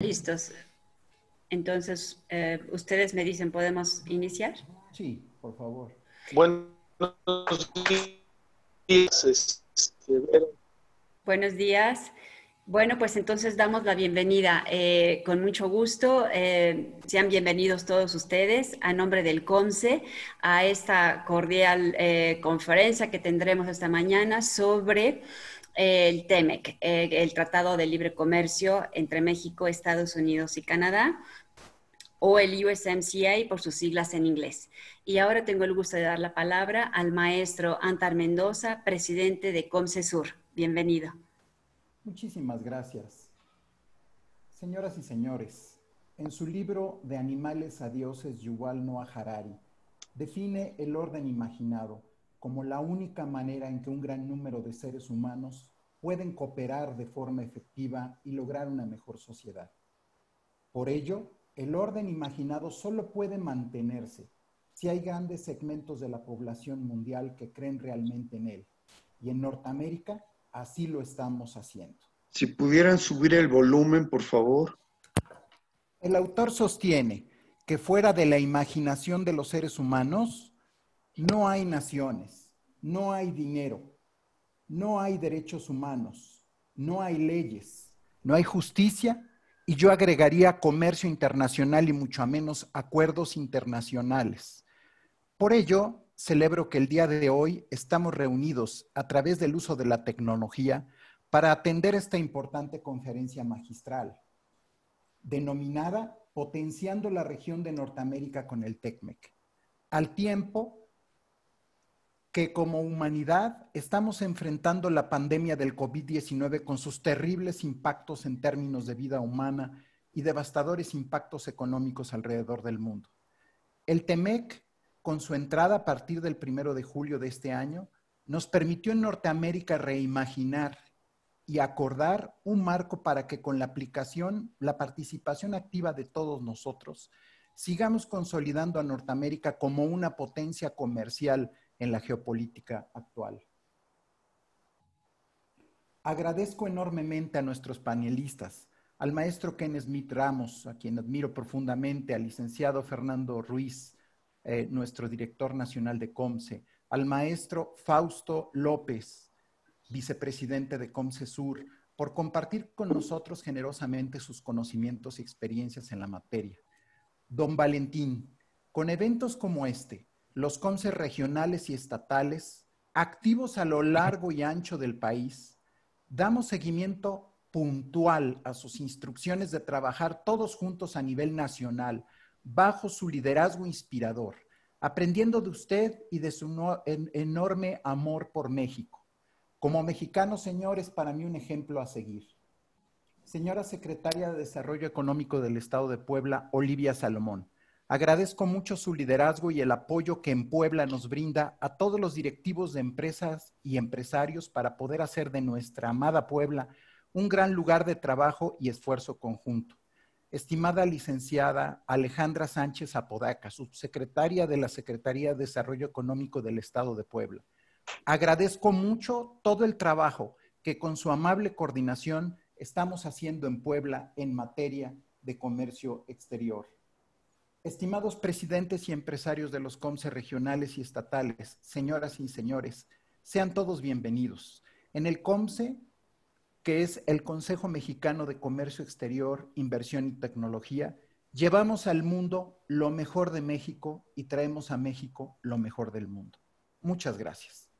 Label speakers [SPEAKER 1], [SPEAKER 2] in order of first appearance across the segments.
[SPEAKER 1] Listos. Entonces, eh, ustedes me dicen, ¿podemos iniciar?
[SPEAKER 2] Sí, por favor.
[SPEAKER 3] Buenos días. Este,
[SPEAKER 1] Buenos días. Bueno, pues entonces damos la bienvenida eh, con mucho gusto. Eh, sean bienvenidos todos ustedes a nombre del CONCE a esta cordial conferencia que tendremos esta mañana sobre el TEMEC, el Tratado de Libre Comercio entre México, Estados Unidos y Canadá, o el USMCA por sus siglas en inglés. Y ahora tengo el gusto de dar la palabra al maestro Antar Mendoza, presidente de COMCESUR. Bienvenido.
[SPEAKER 2] Muchísimas gracias. Señoras y señores, en su libro De animales a dioses, Yuval Noah Harari define el orden imaginado como la única manera en que un gran número de seres humanos pueden cooperar de forma efectiva y lograr una mejor sociedad. Por ello, el orden imaginado solo puede mantenerse si hay grandes segmentos de la población mundial que creen realmente en él. Y en Norteamérica así lo estamos haciendo.
[SPEAKER 3] Si pudieran subir el volumen, por favor.
[SPEAKER 2] El autor sostiene que fuera de la imaginación de los seres humanos, no hay naciones, no hay dinero, no hay derechos humanos, no hay leyes, no hay justicia y yo agregaría comercio internacional y mucho menos acuerdos internacionales. Por ello, celebro que el día de hoy estamos reunidos a través del uso de la tecnología para atender esta importante conferencia magistral, denominada Potenciando la región de Norteamérica con el TECMEC, al tiempo que como humanidad estamos enfrentando la pandemia del COVID-19 con sus terribles impactos en términos de vida humana y devastadores impactos económicos alrededor del mundo. El TEMEC, con su entrada a partir del primero de julio de este año, nos permitió en Norteamérica reimaginar y acordar un marco para que con la aplicación, la participación activa de todos nosotros, sigamos consolidando a Norteamérica como una potencia comercial en la geopolítica actual. Agradezco enormemente a nuestros panelistas, al maestro Ken Smith Ramos, a quien admiro profundamente, al licenciado Fernando Ruiz, eh, nuestro director nacional de COMSE, al maestro Fausto López, vicepresidente de COMSE Sur, por compartir con nosotros generosamente sus conocimientos y experiencias en la materia. Don Valentín, con eventos como este, los CONCES regionales y estatales, activos a lo largo y ancho del país, damos seguimiento puntual a sus instrucciones de trabajar todos juntos a nivel nacional, bajo su liderazgo inspirador, aprendiendo de usted y de su enorme amor por México. Como mexicano, señores, para mí un ejemplo a seguir. Señora Secretaria de Desarrollo Económico del Estado de Puebla, Olivia Salomón. Agradezco mucho su liderazgo y el apoyo que en Puebla nos brinda a todos los directivos de empresas y empresarios para poder hacer de nuestra amada Puebla un gran lugar de trabajo y esfuerzo conjunto. Estimada licenciada Alejandra Sánchez Apodaca, subsecretaria de la Secretaría de Desarrollo Económico del Estado de Puebla. Agradezco mucho todo el trabajo que con su amable coordinación estamos haciendo en Puebla en materia de comercio exterior. Estimados presidentes y empresarios de los COMSE regionales y estatales, señoras y señores, sean todos bienvenidos. En el COMSE, que es el Consejo Mexicano de Comercio Exterior, Inversión y Tecnología, llevamos al mundo lo mejor de México y traemos a México lo mejor del mundo. Muchas gracias.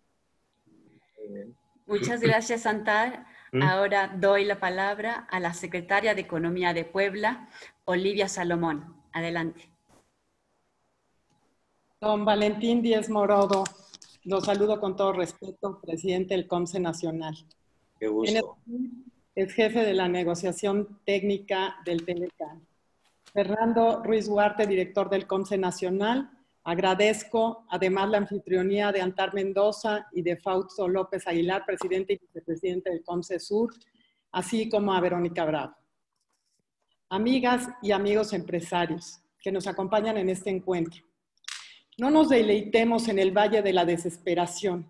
[SPEAKER 1] Muchas gracias, Santar. Ahora doy la palabra a la secretaria de Economía de Puebla, Olivia Salomón. Adelante.
[SPEAKER 4] Don Valentín Díez Morodo, lo saludo con todo respeto, presidente del COMSE Nacional.
[SPEAKER 3] Qué gusto.
[SPEAKER 4] Es jefe de la negociación técnica del TLK. Fernando Ruiz Duarte, director del COMSE Nacional. Agradezco además la anfitrionía de Antar Mendoza y de Fausto López Aguilar, presidente y vicepresidente del COMSE Sur, así como a Verónica Bravo. Amigas y amigos empresarios que nos acompañan en este encuentro. No nos deleitemos en el valle de la desesperación.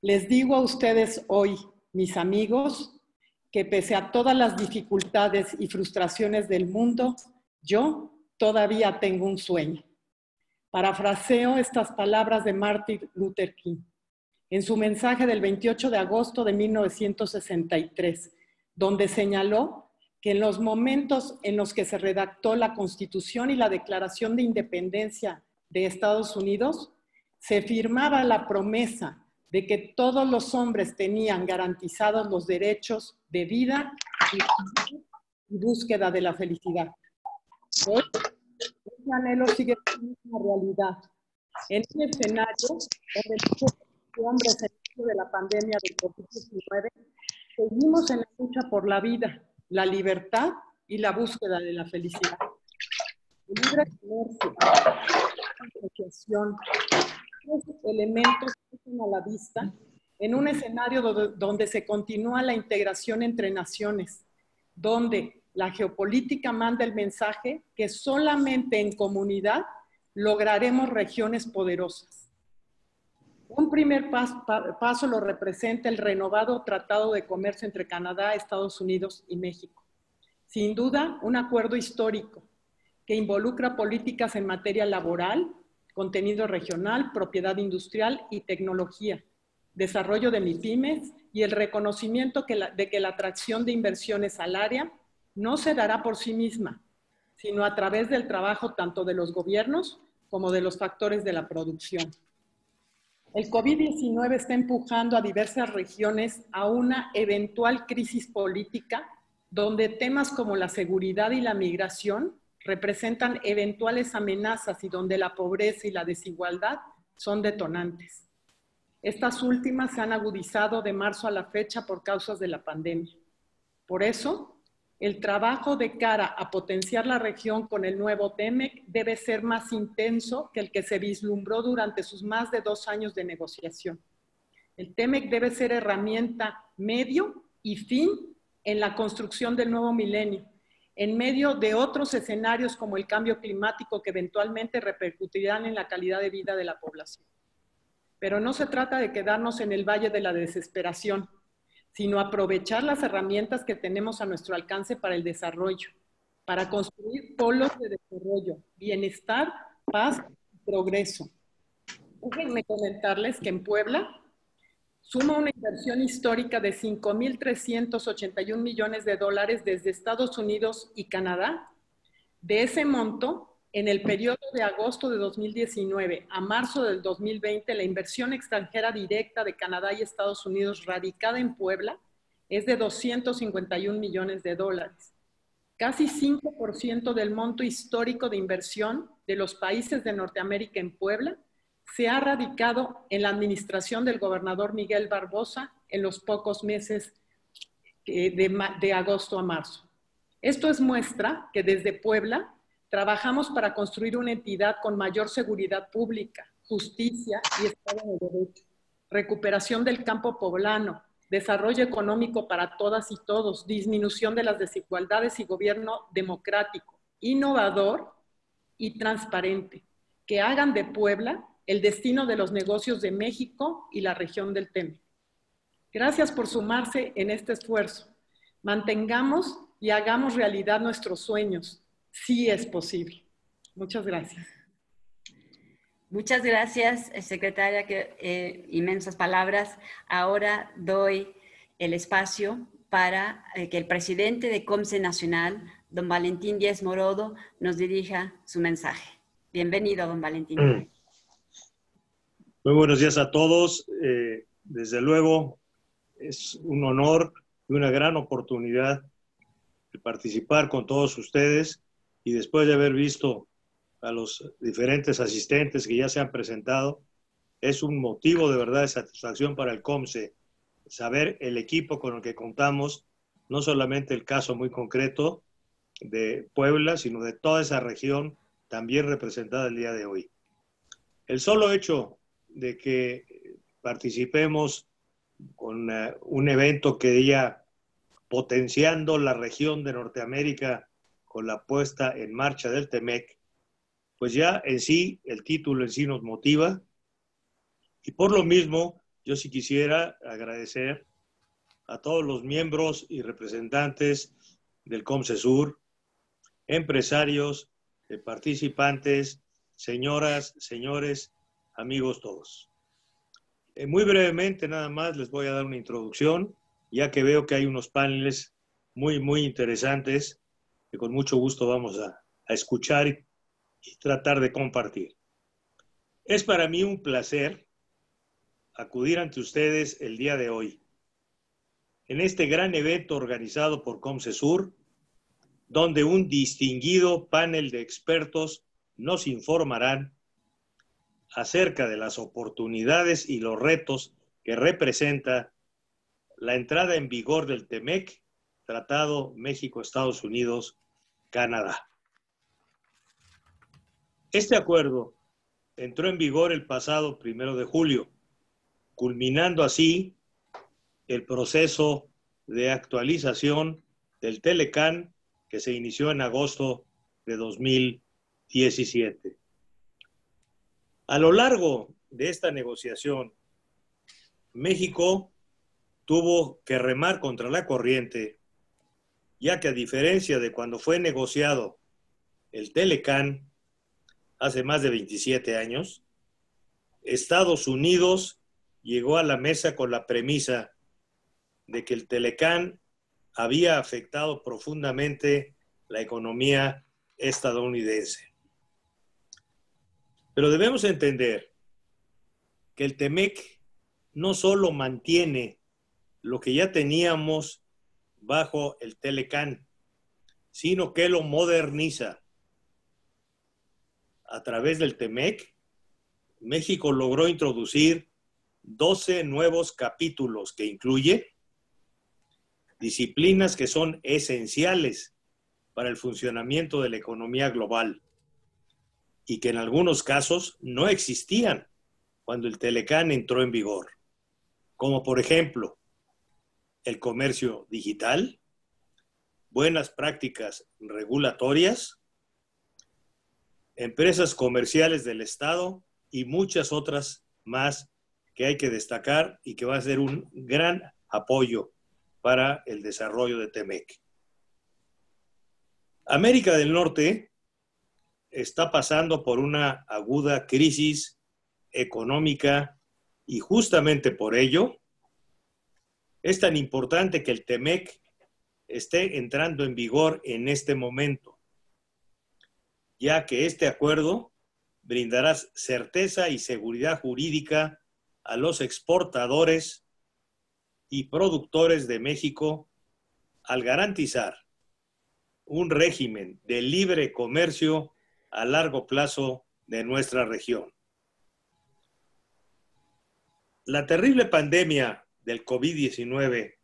[SPEAKER 4] Les digo a ustedes hoy, mis amigos, que pese a todas las dificultades y frustraciones del mundo, yo todavía tengo un sueño. Parafraseo estas palabras de Martin Luther King en su mensaje del 28 de agosto de 1963, donde señaló que en los momentos en los que se redactó la Constitución y la Declaración de Independencia de Estados Unidos, se firmaba la promesa de que todos los hombres tenían garantizados los derechos de vida y búsqueda de la felicidad. Hoy, ese anhelo sigue siendo una realidad. En un escenario donde hombres en medio de la pandemia del COVID-19, seguimos en la lucha por la vida, la libertad y la búsqueda de la felicidad. Libre comercio, negociación, estos elementos a la vista en un escenario donde se continúa la integración entre naciones, donde la geopolítica manda el mensaje que solamente en comunidad lograremos regiones poderosas. Un primer paso, lo representa el renovado Tratado de Comercio entre Canadá, Estados Unidos y México. Sin duda, un acuerdo histórico que involucra políticas en materia laboral, contenido regional, propiedad industrial y tecnología, desarrollo de MIPIMES y el reconocimiento de que la atracción de inversiones al área no se dará por sí misma, sino a través del trabajo tanto de los gobiernos como de los factores de la producción. El COVID-19 está empujando a diversas regiones a una eventual crisis política donde temas como la seguridad y la migración representan eventuales amenazas y donde la pobreza y la desigualdad son detonantes. Estas últimas se han agudizado de marzo a la fecha por causas de la pandemia. Por eso, el trabajo de cara a potenciar la región con el nuevo TEMEC debe ser más intenso que el que se vislumbró durante sus más de dos años de negociación. El TEMEC debe ser herramienta medio y fin en la construcción del nuevo milenio, en medio de otros escenarios como el cambio climático que eventualmente repercutirán en la calidad de vida de la población. Pero no se trata de quedarnos en el valle de la desesperación, sino aprovechar las herramientas que tenemos a nuestro alcance para el desarrollo, para construir polos de desarrollo, bienestar, paz y progreso. Déjenme comentarles que en Puebla suma una inversión histórica de 5.381 millones de dólares desde Estados Unidos y Canadá. De ese monto, en el periodo de agosto de 2019 a marzo del 2020, la inversión extranjera directa de Canadá y Estados Unidos radicada en Puebla es de 251 millones de dólares. Casi 5% del monto histórico de inversión de los países de Norteamérica en Puebla se ha radicado en la administración del gobernador Miguel Barbosa en los pocos meses de, de agosto a marzo. Esto es muestra que desde Puebla Trabajamos para construir una entidad con mayor seguridad pública, justicia y Estado de Derecho, recuperación del campo poblano, desarrollo económico para todas y todos, disminución de las desigualdades y gobierno democrático, innovador y transparente, que hagan de Puebla el destino de los negocios de México y la región del TEME. Gracias por sumarse en este esfuerzo. Mantengamos y hagamos realidad nuestros sueños, sí es posible. Muchas gracias.
[SPEAKER 1] Muchas gracias, secretaria, que, eh, inmensas palabras. Ahora doy el espacio para eh, que el presidente de COMSE Nacional, don Valentín Díez Morodo, nos dirija su mensaje. Bienvenido, don Valentín.
[SPEAKER 5] Muy buenos días a todos. Eh, desde luego, es un honor y una gran oportunidad de participar con todos ustedes y después de haber visto a los diferentes asistentes que ya se han presentado, es un motivo de verdad de satisfacción para el COMSE saber el equipo con el que contamos, no solamente el caso muy concreto de Puebla, sino de toda esa región también representada el día de hoy. El solo hecho de que participemos con eh, un evento que diga potenciando la región de Norteamérica con la puesta en marcha del TEMEC, pues ya en sí, el título en sí nos motiva. Y por lo mismo, yo sí quisiera agradecer a todos los miembros y representantes del COMSESUR, empresarios, participantes, señoras, señores, amigos todos. Eh, muy brevemente, nada más, les voy a dar una introducción, ya que veo que hay unos paneles muy, muy interesantes que con mucho gusto vamos a, escuchar y, tratar de compartir. Es para mí un placer acudir ante ustedes el día de hoy en este gran evento organizado por COMSESUR, donde un distinguido panel de expertos nos informarán acerca de las oportunidades y los retos que representa la entrada en vigor del TEMEC, Tratado México-Estados Unidos-Canadá. Este acuerdo entró en vigor el pasado primero de julio, culminando así el proceso de actualización del Telecan que se inició en agosto de 2017. A lo largo de esta negociación, México tuvo que remar contra la corriente, ya que a diferencia de cuando fue negociado el Telecan hace más de 27 años, Estados Unidos llegó a la mesa con la premisa de que el Telecán había afectado profundamente la economía estadounidense. Pero debemos entender que el TEMEC no solo mantiene lo que ya teníamos bajo el Telecán, sino que lo moderniza. A través del TEMEC, México logró introducir 12 nuevos capítulos que incluye disciplinas que son esenciales para el funcionamiento de la economía global y que en algunos casos no existían cuando el Telecán entró en vigor, como por ejemplo el comercio digital, buenas prácticas regulatorias, empresas comerciales del Estado y muchas otras más que hay que destacar y que va a ser un gran apoyo para el desarrollo de Temec. América del Norte está pasando por una aguda crisis económica y justamente por ello es tan importante que el TEMEC esté entrando en vigor en este momento, ya que este acuerdo brindará certeza y seguridad jurídica a los exportadores y productores de México al garantizar un régimen de libre comercio a largo plazo de nuestra región. La terrible pandemia del COVID-19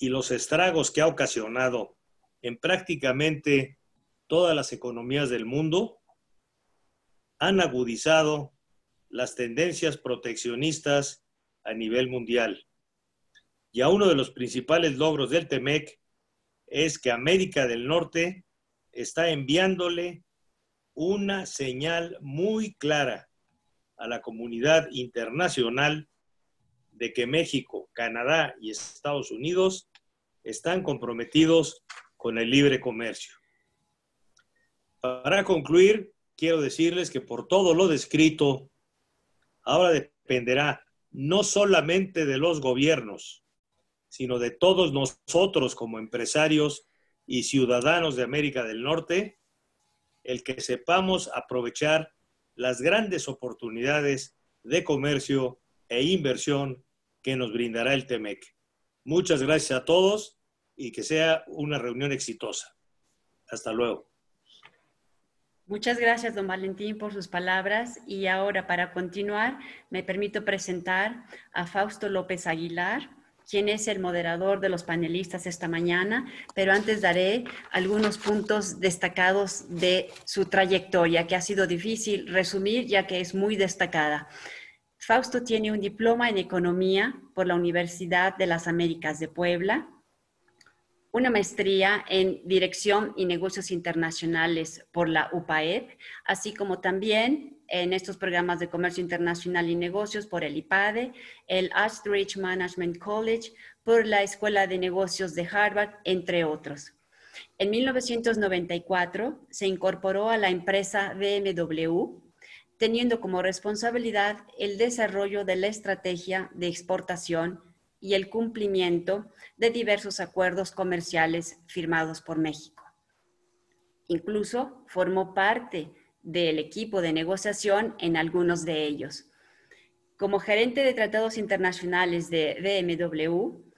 [SPEAKER 5] y los estragos que ha ocasionado en prácticamente todas las economías del mundo han agudizado las tendencias proteccionistas a nivel mundial ya uno de los principales logros del TEMEC es que América del Norte está enviándole una señal muy clara a la comunidad internacional de que México, Canadá y Estados Unidos están comprometidos con el libre comercio. Para concluir, quiero decirles que por todo lo descrito, ahora dependerá no solamente de los gobiernos, sino de todos nosotros como empresarios y ciudadanos de América del Norte, el que sepamos aprovechar las grandes oportunidades de comercio e inversión que nos brindará el TEMEC. Muchas gracias a todos y que sea una reunión exitosa. Hasta luego.
[SPEAKER 1] Muchas gracias, don Valentín, por sus palabras. Y ahora, para continuar, me permito presentar a Fausto López Aguilar, quién es el moderador de los panelistas esta mañana, pero antes daré algunos puntos destacados de su trayectoria, que ha sido difícil resumir ya que es muy destacada. Fausto tiene un diploma en economía por la Universidad de las Américas de Puebla, una maestría en Dirección y Negocios Internacionales por la UPAEP, así como también en estos programas de comercio internacional y negocios por el IPADE, el Astridge Management College, por la Escuela de Negocios de Harvard, entre otros. En 1994 se incorporó a la empresa BMW, teniendo como responsabilidad el desarrollo de la estrategia de exportación y el cumplimiento de diversos acuerdos comerciales firmados por México. Incluso formó parte del equipo de negociación en algunos de ellos. Como gerente de tratados internacionales de BMW,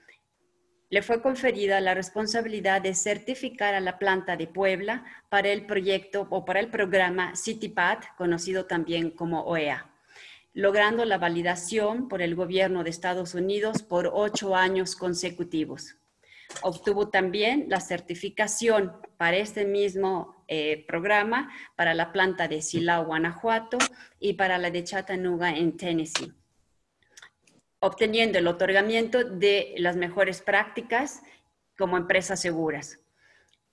[SPEAKER 1] le fue conferida la responsabilidad de certificar a la planta de Puebla para el proyecto o para el programa CityPad, conocido también como OEA, logrando la validación por el gobierno de Estados Unidos por ocho años consecutivos. Obtuvo también la certificación para este mismo eh, programa para la planta de Silao, Guanajuato y para la de Chattanooga en Tennessee, obteniendo el otorgamiento de las mejores prácticas como empresas seguras.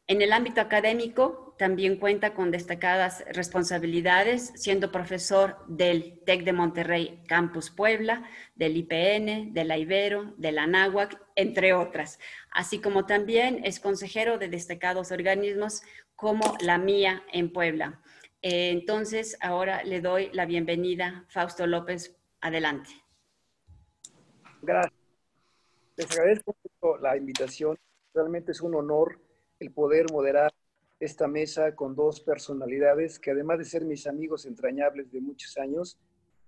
[SPEAKER 1] En el ámbito académico también cuenta con destacadas responsabilidades, siendo profesor del TEC de Monterrey Campus Puebla, del IPN, de la Ibero, de la entre otras, así como también es consejero de destacados organismos como la mía en Puebla. Eh, entonces, ahora le doy la bienvenida, Fausto López, adelante.
[SPEAKER 6] Gracias. Les agradezco la invitación. Realmente es un honor el poder moderar esta mesa con dos personalidades que además de ser mis amigos entrañables de muchos años,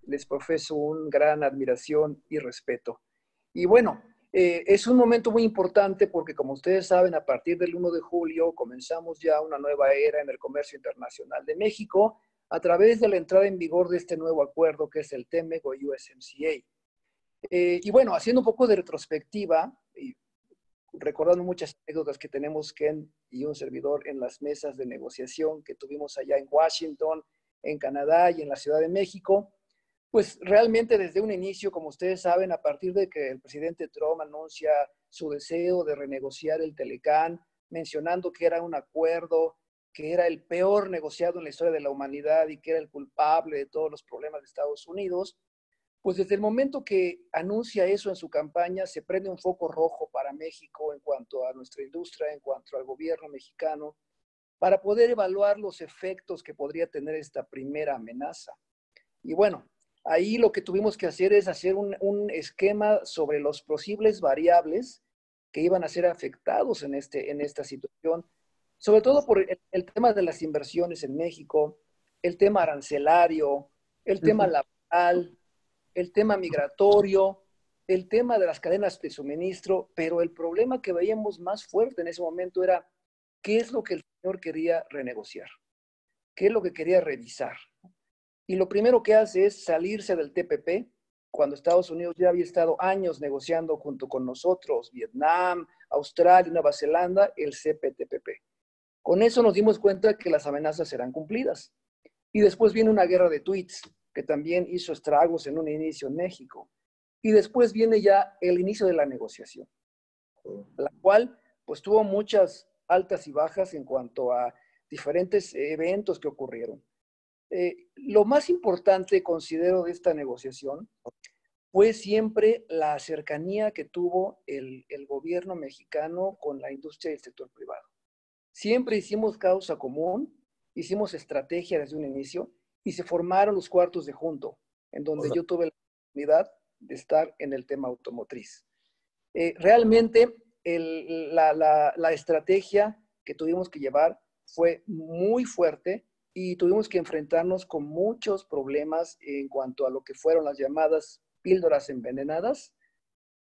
[SPEAKER 6] les profeso un gran admiración y respeto. Y bueno, eh, es un momento muy importante porque como ustedes saben, a partir del 1 de julio comenzamos ya una nueva era en el comercio internacional de México a través de la entrada en vigor de este nuevo acuerdo que es el TEMEC o USMCA. Eh, y bueno, haciendo un poco de retrospectiva, recordando muchas anécdotas que tenemos Ken y un servidor en las mesas de negociación que tuvimos allá en Washington, en Canadá y en la Ciudad de México, pues realmente desde un inicio, como ustedes saben, a partir de que el presidente Trump anuncia su deseo de renegociar el Telecán, mencionando que era un acuerdo que era el peor negociado en la historia de la humanidad y que era el culpable de todos los problemas de Estados Unidos, pues desde el momento que anuncia eso en su campaña, se prende un foco rojo para México en cuanto a nuestra industria, en cuanto al gobierno mexicano, para poder evaluar los efectos que podría tener esta primera amenaza. Y bueno, ahí lo que tuvimos que hacer es hacer un, esquema sobre los posibles variables que iban a ser afectados en, este, en esta situación, sobre todo por el, tema de las inversiones en México, el tema arancelario, el tema laboral, el tema migratorio, el tema de las cadenas de suministro, pero el problema que veíamos más fuerte en ese momento era qué es lo que el señor quería renegociar, qué es lo que quería revisar. Y lo primero que hace es salirse del TPP, cuando Estados Unidos ya había estado años negociando junto con nosotros, Vietnam, Australia, Nueva Zelanda, el CPTPP. Con eso nos dimos cuenta que las amenazas serán cumplidas. Y después viene una guerra de tweets que también hizo estragos en un inicio en México. Y después viene ya el inicio de la negociación, la cual pues tuvo muchas altas y bajas en cuanto a diferentes eventos que ocurrieron. Eh, lo más importante, considero, de esta negociación fue siempre la cercanía que tuvo el, el gobierno mexicano con la industria y el sector privado. Siempre hicimos causa común, hicimos estrategia desde un inicio y se formaron los cuartos de junto, en donde yo tuve la oportunidad de estar en el tema automotriz. Eh, realmente la, la, estrategia que tuvimos que llevar fue muy fuerte y tuvimos que enfrentarnos con muchos problemas en cuanto a lo que fueron las llamadas píldoras envenenadas,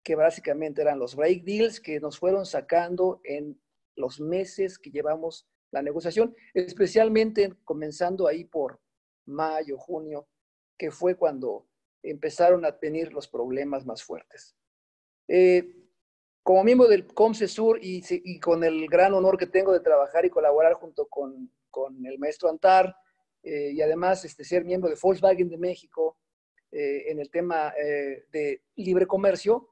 [SPEAKER 6] que básicamente eran los break deals que nos fueron sacando en los meses que llevamos la negociación, especialmente comenzando ahí por mayo, junio, que fue cuando empezaron a tener los problemas más fuertes. Eh, como miembro del COMSESUR y, y, con el gran honor que tengo de trabajar y colaborar junto con, con el maestro Antar eh, y además este, ser miembro de Volkswagen de México eh, en el tema de libre comercio,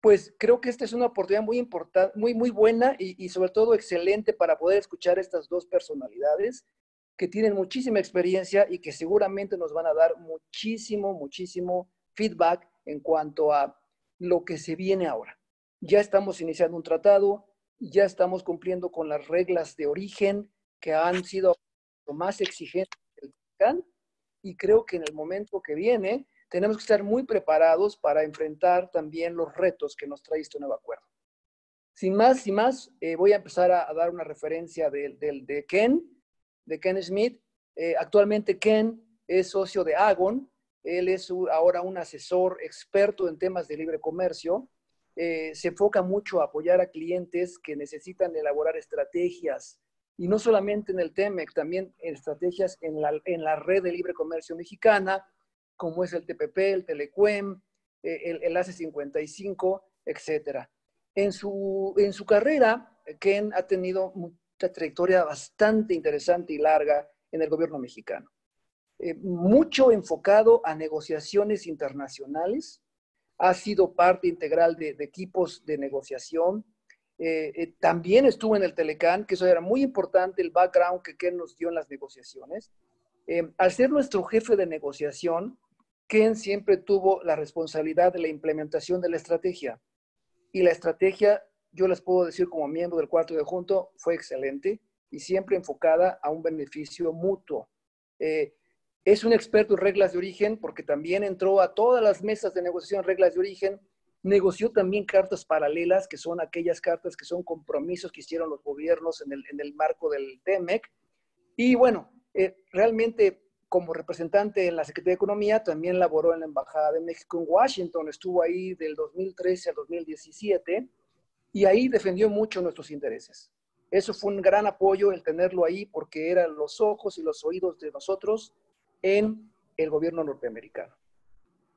[SPEAKER 6] pues creo que esta es una oportunidad muy importante, muy, muy buena y, y, sobre todo excelente para poder escuchar estas dos personalidades que tienen muchísima experiencia y que seguramente nos van a dar muchísimo, muchísimo feedback en cuanto a lo que se viene ahora. ya estamos iniciando un tratado, ya estamos cumpliendo con las reglas de origen que han sido más exigentes del TEMEC y creo que en el momento que viene tenemos que estar muy preparados para enfrentar también los retos que nos trae este nuevo acuerdo. Sin más, sin más, eh, voy a empezar a, dar una referencia de, de, Ken, de Ken Smith. Eh, actualmente Ken es socio de Agon, él es ahora un asesor experto en temas de libre comercio. Eh, se enfoca mucho a apoyar a clientes que necesitan elaborar estrategias, y no solamente en el TEMEC, también en estrategias en la, en la red de libre comercio mexicana, como es el TPP, el Telecuem, eh, el, el AC55, etc. En su, en su carrera, Ken ha tenido mucha trayectoria bastante interesante y larga en el gobierno mexicano. Eh, mucho enfocado a negociaciones internacionales, ha sido parte integral de, equipos de negociación. Eh, también estuvo en el Telecán, que eso era muy importante, el background que Ken nos dio en las negociaciones. al ser nuestro jefe de negociación, Ken siempre tuvo la responsabilidad de la implementación de la estrategia. Y la estrategia, yo les puedo decir como miembro del cuarto de junto, fue excelente y siempre enfocada a un beneficio mutuo. Eh, es un experto en reglas de origen porque también entró a todas las mesas de negociación reglas de origen, negoció también cartas paralelas, que son aquellas cartas que son compromisos que hicieron los gobiernos en el, en el marco del TEMEC. Y bueno, eh, realmente como representante en la Secretaría de Economía, también laboró en la Embajada de México en Washington, estuvo ahí del 2013 al 2017 y ahí defendió mucho nuestros intereses. Eso fue un gran apoyo el tenerlo ahí porque eran los ojos y los oídos de nosotros en el gobierno norteamericano.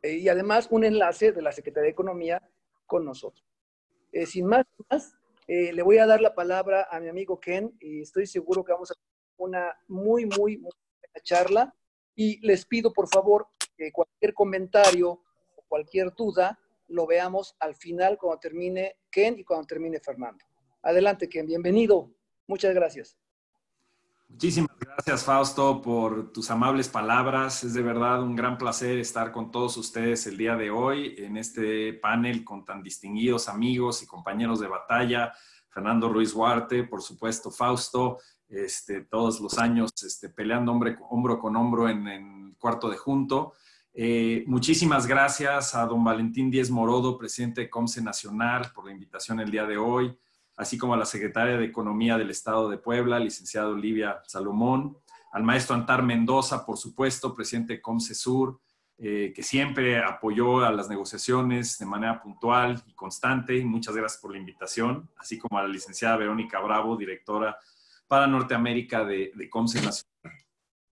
[SPEAKER 6] Eh, y además un enlace de la Secretaría de Economía con nosotros. Eh, sin más, más eh, le voy a dar la palabra a mi amigo Ken y estoy seguro que vamos a tener una muy, muy, muy buena charla y les pido, por favor, que cualquier comentario o cualquier duda lo veamos al final cuando termine Ken y cuando termine Fernando. Adelante, Ken. Bienvenido. Muchas gracias.
[SPEAKER 7] Muchísimas gracias, Fausto, por tus amables palabras. Es de verdad un gran placer estar con todos ustedes el día de hoy en este panel con tan distinguidos amigos y compañeros de batalla. Fernando Ruiz Huarte, por supuesto, Fausto, este, todos los años este, peleando hombre, hombro con hombro en, el cuarto de junto. Eh, muchísimas gracias a don Valentín Díez Morodo, presidente de Comce Nacional, por la invitación el día de hoy, así como a la secretaria de Economía del Estado de Puebla, licenciada Olivia Salomón, al maestro Antar Mendoza, por supuesto, presidente de Comce Sur, eh, que siempre apoyó a las negociaciones de manera puntual y constante. muchas gracias por la invitación, así como a la licenciada Verónica Bravo, directora para Norteamérica de, de Nacional.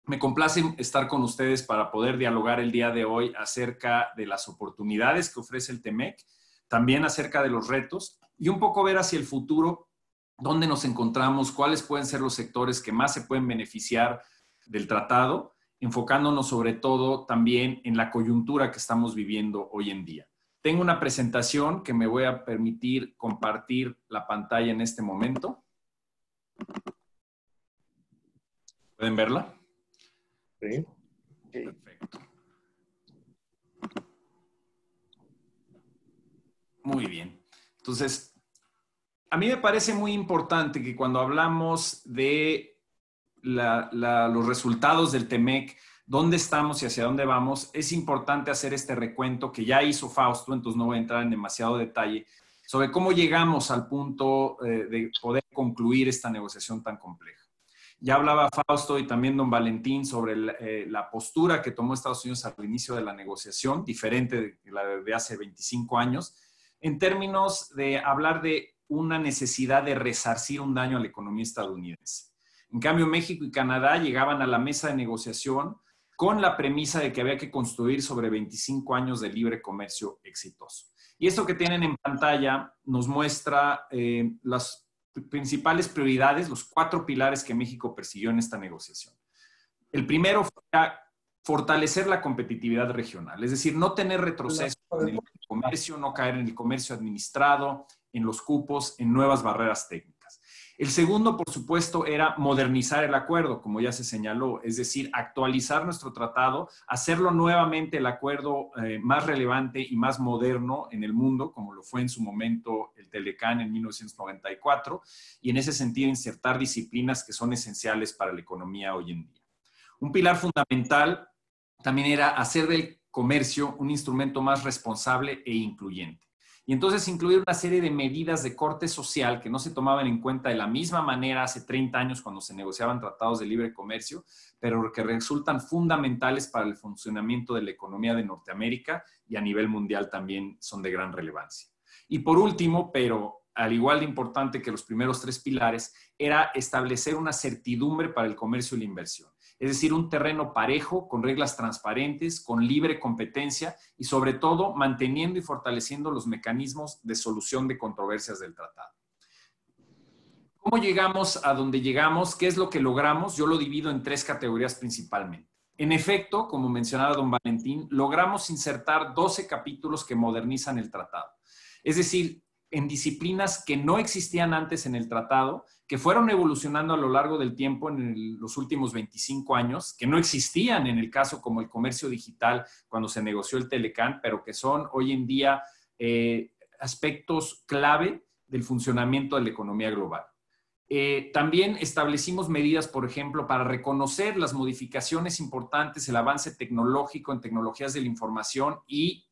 [SPEAKER 7] Me complace estar con ustedes para poder dialogar el día de hoy acerca de las oportunidades que ofrece el TEMEC, también acerca de los retos y un poco ver hacia el futuro dónde nos encontramos, cuáles pueden ser los sectores que más se pueden beneficiar del tratado, enfocándonos sobre todo también en la coyuntura que estamos viviendo hoy en día. Tengo una presentación que me voy a permitir compartir la pantalla en este momento. ¿Pueden verla?
[SPEAKER 5] Sí.
[SPEAKER 7] Perfecto. Muy bien. Entonces, a mí me parece muy importante que cuando hablamos de los resultados del TEMEC, dónde estamos y hacia dónde vamos, es importante hacer este recuento que ya hizo Fausto, entonces no voy a entrar en demasiado detalle, sobre cómo llegamos al punto eh, de poder concluir esta negociación tan compleja. Ya hablaba Fausto y también don Valentín sobre eh, la postura que tomó Estados Unidos al inicio de la negociación, diferente de la de hace 25 años, en términos de hablar de una necesidad de resarcir un daño a la economía estadounidense. En cambio, México y Canadá llegaban a la mesa de negociación con la premisa de que había que construir sobre 25 años de libre comercio exitoso. Y esto que tienen en pantalla nos muestra eh, las principales prioridades, los cuatro pilares que México persiguió en esta negociación. El primero fue fortalecer la competitividad regional, es decir, no tener retroceso en el comercio, no caer en el comercio administrado, en los cupos, en nuevas barreras técnicas. El segundo, por supuesto, era modernizar el acuerdo, como ya se señaló, es decir, actualizar nuestro tratado, hacerlo nuevamente el acuerdo eh, más relevante y más moderno en el mundo, como lo fue en su momento el Telecán en 1994, y en ese sentido insertar disciplinas que son esenciales para la economía hoy en día. Un pilar fundamental también era hacer del comercio un instrumento más responsable e incluyente y entonces incluir una serie de medidas de corte social que no se tomaban en cuenta de la misma manera hace 30 años cuando se negociaban tratados de libre comercio, pero que resultan fundamentales para el funcionamiento de la economía de Norteamérica y a nivel mundial también son de gran relevancia. Y por último, pero al igual de importante que los primeros tres pilares, era establecer una certidumbre para el comercio y la inversión es decir, un terreno parejo, con reglas transparentes, con libre competencia y sobre todo manteniendo y fortaleciendo los mecanismos de solución de controversias del tratado. ¿Cómo llegamos a donde llegamos? ¿Qué es lo que logramos? Yo lo divido en tres categorías principalmente. En efecto, como mencionaba don Valentín, logramos insertar 12 capítulos que modernizan el tratado. Es decir, en disciplinas que no existían antes en el tratado, que fueron evolucionando a lo largo del tiempo en los últimos 25 años, que no existían en el caso como el comercio digital cuando se negoció el Telecán, pero que son hoy en día eh, aspectos clave del funcionamiento de la economía global. Eh, también establecimos medidas, por ejemplo, para reconocer las modificaciones importantes, el avance tecnológico en tecnologías de la información y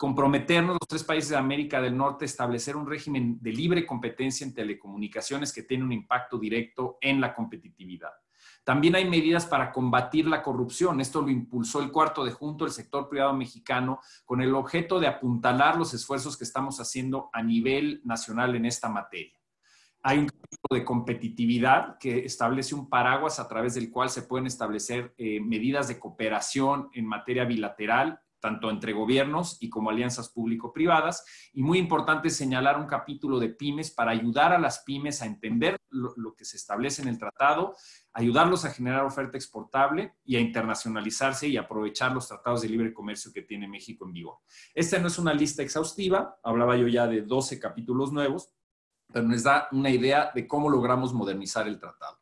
[SPEAKER 7] comprometernos los tres países de América del Norte a establecer un régimen de libre competencia en telecomunicaciones que tiene un impacto directo en la competitividad. También hay medidas para combatir la corrupción. Esto lo impulsó el cuarto de junto, el sector privado mexicano, con el objeto de apuntalar los esfuerzos que estamos haciendo a nivel nacional en esta materia. Hay un capítulo de competitividad que establece un paraguas a través del cual se pueden establecer eh, medidas de cooperación en materia bilateral tanto entre gobiernos y como alianzas público-privadas. Y muy importante señalar un capítulo de pymes para ayudar a las pymes a entender lo, que se establece en el tratado, ayudarlos a generar oferta exportable y a internacionalizarse y aprovechar los tratados de libre comercio que tiene México en vigor. Esta no es una lista exhaustiva, hablaba yo ya de 12 capítulos nuevos, pero nos da una idea de cómo logramos modernizar el tratado.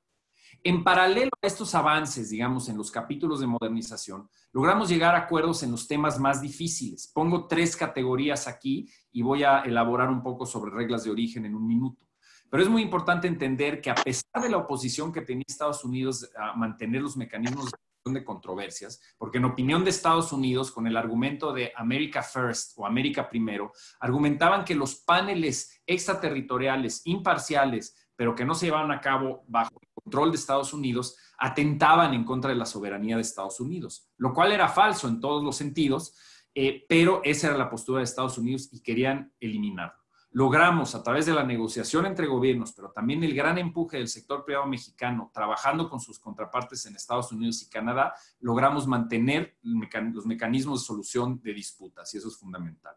[SPEAKER 7] En paralelo a estos avances, digamos, en los capítulos de modernización, logramos llegar a acuerdos en los temas más difíciles. Pongo tres categorías aquí y voy a elaborar un poco sobre reglas de origen en un minuto. Pero es muy importante entender que a pesar de la oposición que tenía Estados Unidos a mantener los mecanismos de controversias, porque en opinión de Estados Unidos, con el argumento de America First o América Primero, argumentaban que los paneles extraterritoriales imparciales, pero que no se llevaban a cabo bajo el control de Estados Unidos, atentaban en contra de la soberanía de Estados Unidos, lo cual era falso en todos los sentidos, eh, pero esa era la postura de Estados Unidos y querían eliminarlo. Logramos a través de la negociación entre gobiernos, pero también el gran empuje del sector privado mexicano, trabajando con sus contrapartes en Estados Unidos y Canadá, logramos mantener los mecanismos de solución de disputas y eso es fundamental.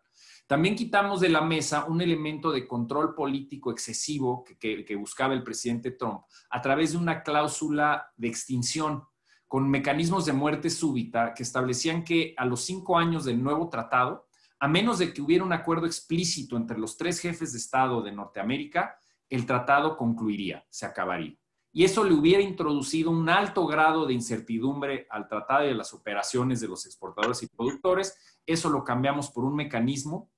[SPEAKER 7] También quitamos de la mesa un elemento de control político excesivo que, buscaba el presidente Trump a través de una cláusula de extinción con mecanismos de muerte súbita que establecían que a los cinco años del nuevo tratado, a menos de que hubiera un acuerdo explícito entre los tres jefes de Estado de Norteamérica, el tratado concluiría, se acabaría. Y eso le hubiera introducido un alto grado de incertidumbre al tratado y a las operaciones de los exportadores y productores. Eso lo cambiamos por un mecanismo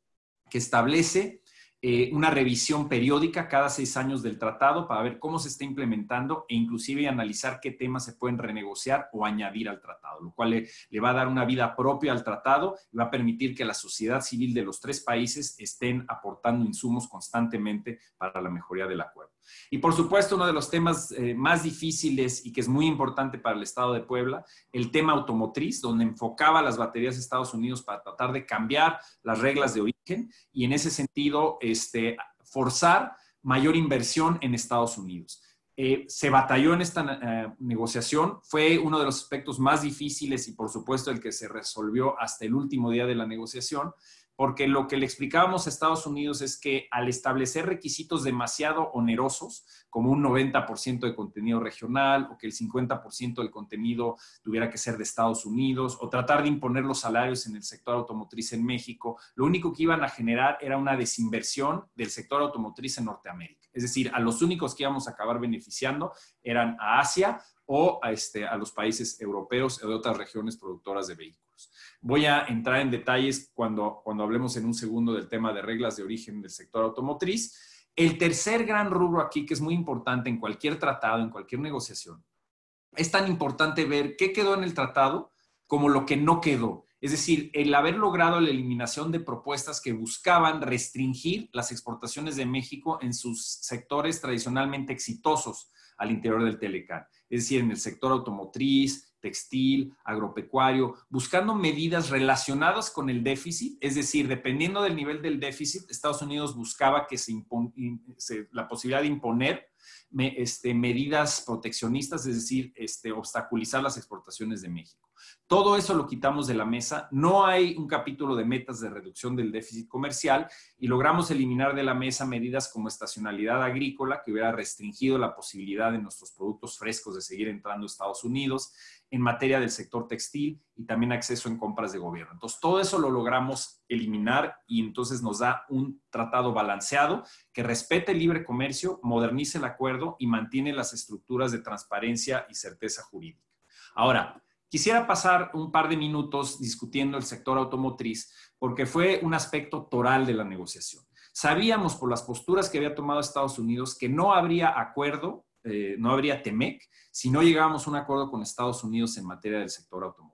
[SPEAKER 7] que establece eh, una revisión periódica cada seis años del tratado para ver cómo se está implementando e inclusive analizar qué temas se pueden renegociar o añadir al tratado, lo cual le, le, va a dar una vida propia al tratado y va a permitir que la sociedad civil de los tres países estén aportando insumos constantemente para la mejoría del acuerdo. Y por supuesto, uno de los temas eh, más difíciles y que es muy importante para el Estado de Puebla, el tema automotriz, donde enfocaba las baterías de Estados Unidos para tratar de cambiar las reglas de origen y en ese sentido este, forzar mayor inversión en Estados Unidos. Eh, se batalló en esta eh, negociación, fue uno de los aspectos más difíciles y por supuesto el que se resolvió hasta el último día de la negociación, porque lo que le explicábamos a Estados Unidos es que al establecer requisitos demasiado onerosos, como un 90% de contenido regional o que el 50% del contenido tuviera que ser de Estados Unidos o tratar de imponer los salarios en el sector automotriz en México, lo único que iban a generar era una desinversión del sector automotriz en Norteamérica. Es decir, a los únicos que íbamos a acabar beneficiando eran a Asia o a, este, a los países europeos o de otras regiones productoras de vehículos. Voy a entrar en detalles cuando, cuando hablemos en un segundo del tema de reglas de origen del sector automotriz. El tercer gran rubro aquí, que es muy importante en cualquier tratado, en cualquier negociación, es tan importante ver qué quedó en el tratado como lo que no quedó. Es decir, el haber logrado la eliminación de propuestas que buscaban restringir las exportaciones de México en sus sectores tradicionalmente exitosos al interior del Telecan, es decir, en el sector automotriz, textil, agropecuario, buscando medidas relacionadas con el déficit, es decir, dependiendo del nivel del déficit, Estados Unidos buscaba que se, la posibilidad de imponer este, medidas proteccionistas, es decir, este, obstaculizar las exportaciones de México. Todo eso lo quitamos de la mesa. No hay un capítulo de metas de reducción del déficit comercial y logramos eliminar de la mesa medidas como estacionalidad agrícola, que hubiera restringido la posibilidad de nuestros productos frescos de seguir entrando a Estados Unidos, en materia del sector textil y también acceso en compras de gobierno. Entonces, todo eso lo logramos eliminar y entonces nos da un tratado balanceado que respete el libre comercio, modernice el acuerdo y mantiene las estructuras de transparencia y certeza jurídica. Ahora, quisiera pasar un par de minutos discutiendo el sector automotriz porque fue un aspecto toral de la negociación. Sabíamos por las posturas que había tomado Estados Unidos que no habría acuerdo, eh, no habría TEMEC, si no llegábamos a un acuerdo con Estados Unidos en materia del sector automotriz.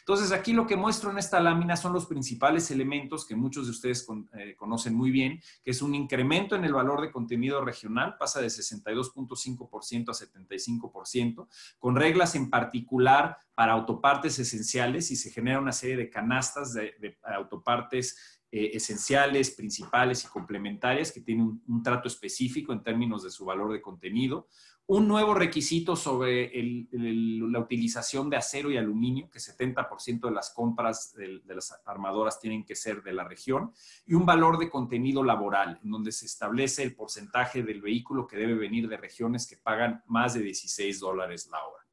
[SPEAKER 7] Entonces, aquí lo que muestro en esta lámina son los principales elementos que muchos de ustedes eh, conocen muy bien, que es un incremento en el valor de contenido regional, pasa de 62.5% a 75%, con reglas en particular para autopartes esenciales y se genera una serie de canastas de, autopartes eh, esenciales, principales y complementarias que tienen un, trato específico en términos de su valor de contenido un nuevo requisito sobre la utilización de acero y aluminio, que 70% de las compras de, las armadoras tienen que ser de la región, y un valor de contenido laboral, en donde se establece el porcentaje del vehículo que debe venir de regiones que pagan más de 16 dólares la hora.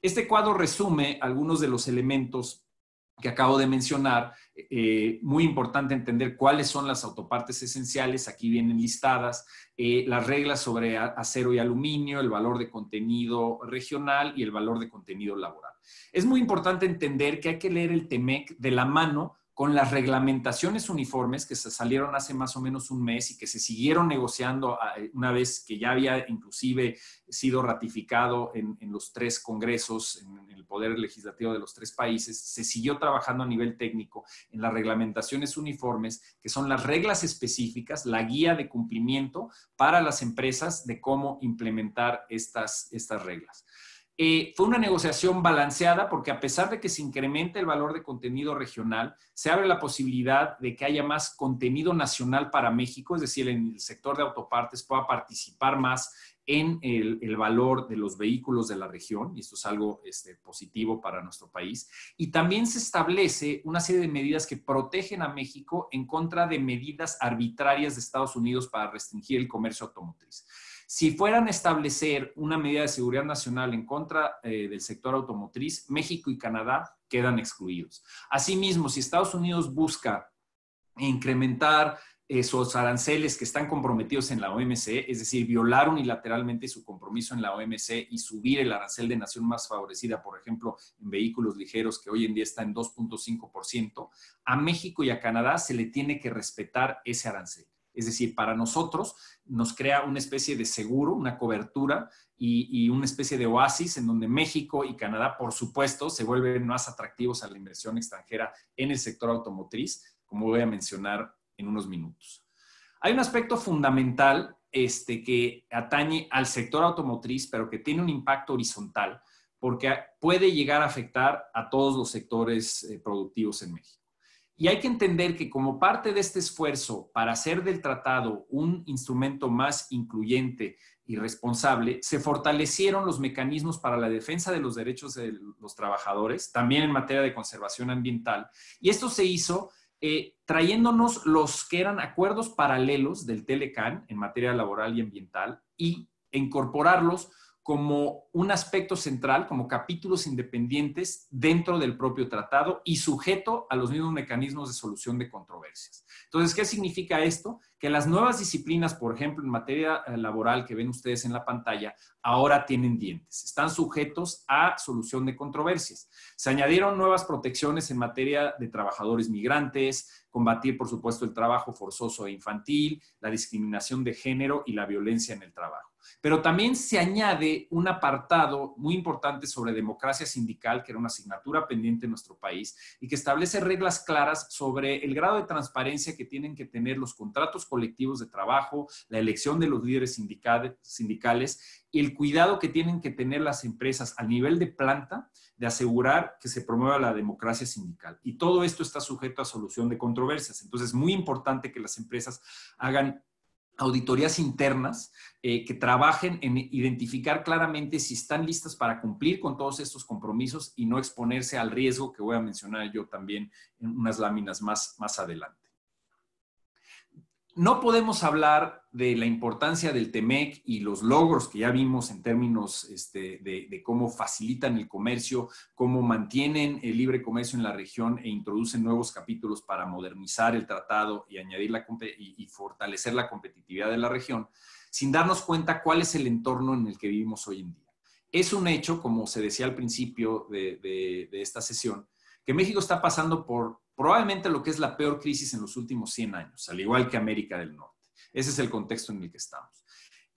[SPEAKER 7] Este cuadro resume algunos de los elementos que acabo de mencionar, eh, muy importante entender cuáles son las autopartes esenciales, aquí vienen listadas, eh, las reglas sobre acero y aluminio, el valor de contenido regional y el valor de contenido laboral. Es muy importante entender que hay que leer el TEMEC de la mano con las reglamentaciones uniformes que se salieron hace más o menos un mes y que se siguieron negociando ah, eh, una vez que ya había inclusive sido ratificado en, los tres congresos, en, el poder legislativo de los tres países, se siguió trabajando a nivel técnico en las reglamentaciones uniformes, que son las reglas específicas, la guía de cumplimiento para las empresas de cómo implementar estas, estas reglas. Eh, fue una negociación balanceada porque a pesar de que se incremente el valor de contenido regional, se abre la posibilidad de que haya más contenido nacional para México, es decir, en el sector de autopartes pueda participar más en el, valor de los vehículos de la región, y esto es algo este, positivo para nuestro país. Y también se establece una serie de medidas que protegen a México en contra de medidas arbitrarias de Estados Unidos para restringir el comercio automotriz. Si fueran a establecer una medida de seguridad nacional en contra eh, del sector automotriz, México y Canadá quedan excluidos. Asimismo, si Estados Unidos busca incrementar esos aranceles que están comprometidos en la OMC, es decir, violar unilateralmente su compromiso en la OMC y subir el arancel de nación más favorecida, por ejemplo, en vehículos ligeros, que hoy en día está en 2.5%, a México y a Canadá se le tiene que respetar ese arancel. Es decir, para nosotros nos crea una especie de seguro, una cobertura y, una especie de oasis en donde México y Canadá, por supuesto, se vuelven más atractivos a la inversión extranjera en el sector automotriz, como voy a mencionar en unos minutos. Hay un aspecto fundamental este, que atañe al sector automotriz, pero que tiene un impacto horizontal, porque puede llegar a afectar a todos los sectores eh, productivos en México. Y hay que entender que como parte de este esfuerzo para hacer del tratado un instrumento más incluyente y responsable, se fortalecieron los mecanismos para la defensa de los derechos de los trabajadores, también en materia de conservación ambiental. Y esto se hizo eh, trayéndonos los que eran acuerdos paralelos del Telecan en materia laboral y ambiental y incorporarlos como un aspecto central, como capítulos independientes dentro del propio tratado y sujeto a los mismos mecanismos de solución de controversias. Entonces, ¿qué significa esto? Que las nuevas disciplinas, por ejemplo, en materia eh, laboral que ven ustedes en la pantalla, ahora tienen dientes. Están sujetos a solución de controversias. Se añadieron nuevas protecciones en materia de trabajadores migrantes, combatir, por supuesto, el trabajo forzoso e infantil, la discriminación de género y la violencia en el trabajo. Pero también se añade un apartado muy importante sobre democracia sindical, que era una asignatura pendiente en nuestro país, y que establece reglas claras sobre el grado de transparencia que tienen que tener los contratos colectivos de trabajo, la elección de los líderes sindicales y el cuidado que tienen que tener las empresas a nivel de planta de asegurar que se promueva la democracia sindical. Y todo esto está sujeto a solución de controversias. Entonces, es muy importante que las empresas hagan auditorías internas eh, que trabajen en identificar claramente si están listas para cumplir con todos estos compromisos y no exponerse al riesgo que voy a mencionar yo también en unas láminas más, más adelante no podemos hablar de la importancia del TEMEC y los logros que ya vimos en términos este, de, cómo facilitan el comercio, cómo mantienen el libre comercio en la región e introducen nuevos capítulos para modernizar el tratado y añadir la, y, fortalecer la competitividad de la región, sin darnos cuenta cuál es el entorno en el que vivimos hoy en día. Es un hecho, como se decía al principio de esta sesión, que México está pasando por probablemente lo que es la peor crisis en los últimos 100 años, al igual que América del Norte. Ese es el contexto en el que estamos.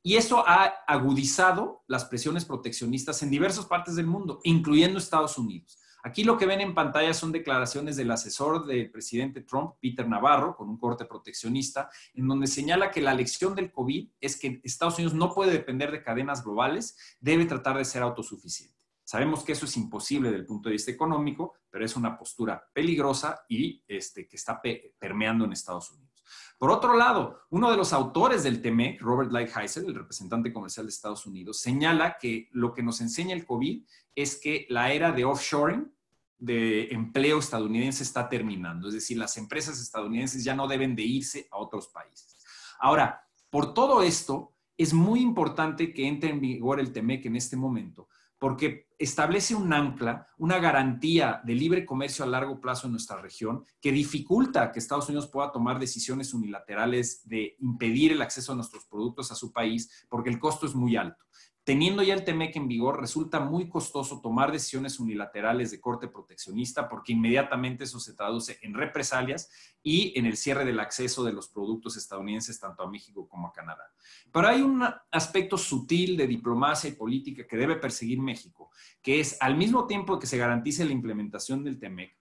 [SPEAKER 7] Y eso ha agudizado las presiones proteccionistas en diversas partes del mundo, incluyendo Estados Unidos. Aquí lo que ven en pantalla son declaraciones del asesor del presidente Trump, Peter Navarro, con un corte proteccionista, en donde señala que la lección del COVID es que Estados Unidos no puede depender de cadenas globales, debe tratar de ser autosuficiente. Sabemos que eso es imposible desde el punto de vista económico, pero es una postura peligrosa y este, que está permeando en Estados Unidos. Por otro lado, uno de los autores del TEMEC, Robert Lighthizer, el representante comercial de Estados Unidos, señala que lo que nos enseña el COVID es que la era de offshoring, de empleo estadounidense está terminando. Es decir, las empresas estadounidenses ya no deben de irse a otros países. Ahora, por todo esto, es muy importante que entre en vigor el TEMEC en este momento, porque establece un ancla, una garantía de libre comercio a largo plazo en nuestra región que dificulta que Estados Unidos pueda tomar decisiones unilaterales de impedir el acceso a nuestros productos a su país porque el costo es muy alto teniendo ya el TEMEC en vigor, resulta muy costoso tomar decisiones unilaterales de corte proteccionista porque inmediatamente eso se traduce en represalias y en el cierre del acceso de los productos estadounidenses tanto a México como a Canadá. Pero hay un aspecto sutil de diplomacia y política que debe perseguir México, que es al mismo tiempo que se garantice la implementación del TEMEC,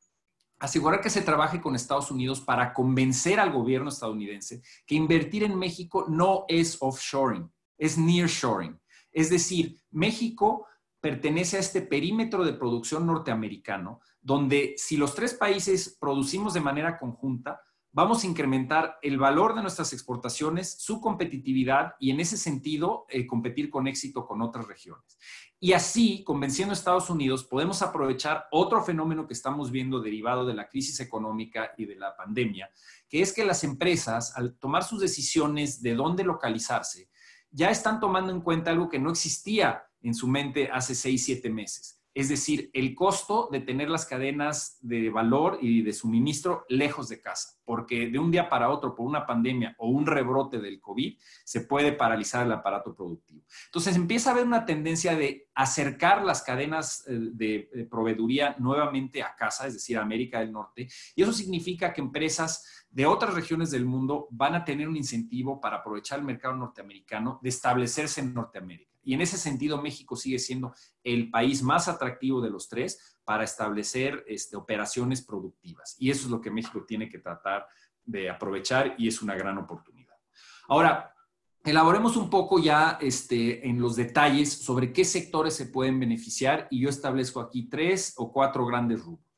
[SPEAKER 7] asegurar que se trabaje con Estados Unidos para convencer al gobierno estadounidense que invertir en México no es offshoring, es nearshoring. Es decir, México pertenece a este perímetro de producción norteamericano, donde si los tres países producimos de manera conjunta, vamos a incrementar el valor de nuestras exportaciones, su competitividad y en ese sentido eh, competir con éxito con otras regiones. Y así, convenciendo a Estados Unidos, podemos aprovechar otro fenómeno que estamos viendo derivado de la crisis económica y de la pandemia, que es que las empresas, al tomar sus decisiones de dónde localizarse, ya están tomando en cuenta algo que no existía en su mente hace seis, siete meses. Es decir, el costo de tener las cadenas de valor y de suministro lejos de casa, porque de un día para otro, por una pandemia o un rebrote del COVID, se puede paralizar el aparato productivo. Entonces empieza a haber una tendencia de acercar las cadenas eh, de proveeduría nuevamente a casa, es decir, a América del Norte, y eso significa que empresas de otras regiones del mundo van a tener un incentivo para aprovechar el mercado norteamericano de establecerse en Norteamérica. Y en ese sentido, México sigue siendo el país más atractivo de los tres para establecer este, operaciones productivas. Y eso es lo que México tiene que tratar de aprovechar y es una gran oportunidad. Ahora, elaboremos un poco ya este, en los detalles sobre qué sectores se pueden beneficiar y yo establezco aquí tres o cuatro grandes rubros.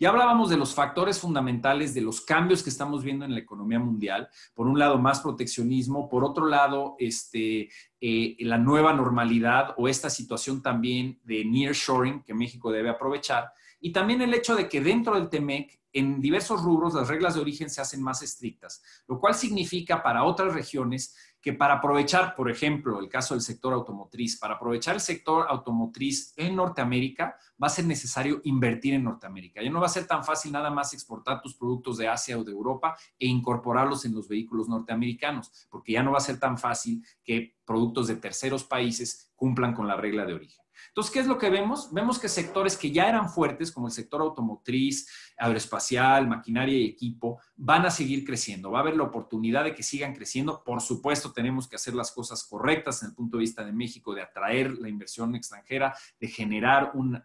[SPEAKER 7] Ya hablábamos de los factores fundamentales de los cambios que estamos viendo en la economía mundial. Por un lado, más proteccionismo. Por otro lado, este, eh, la nueva normalidad o esta situación también de nearshoring que México debe aprovechar. Y también el hecho de que dentro del TEMEC, en diversos rubros, las reglas de origen se hacen más estrictas, lo cual significa para otras regiones que para aprovechar, por ejemplo, el caso del sector automotriz, para aprovechar el sector automotriz en Norteamérica, va a ser necesario invertir en Norteamérica. Ya no va a ser tan fácil nada más exportar tus productos de Asia o de Europa e incorporarlos en los vehículos norteamericanos, porque ya no va a ser tan fácil que productos de terceros países cumplan con la regla de origen. Entonces, ¿qué es lo que vemos? Vemos que sectores que ya eran fuertes, como el sector automotriz, aeroespacial, maquinaria y equipo, van a seguir creciendo. Va a haber la oportunidad de que sigan creciendo. Por supuesto, tenemos que hacer las cosas correctas en el punto de vista de México, de atraer la inversión extranjera, de generar un,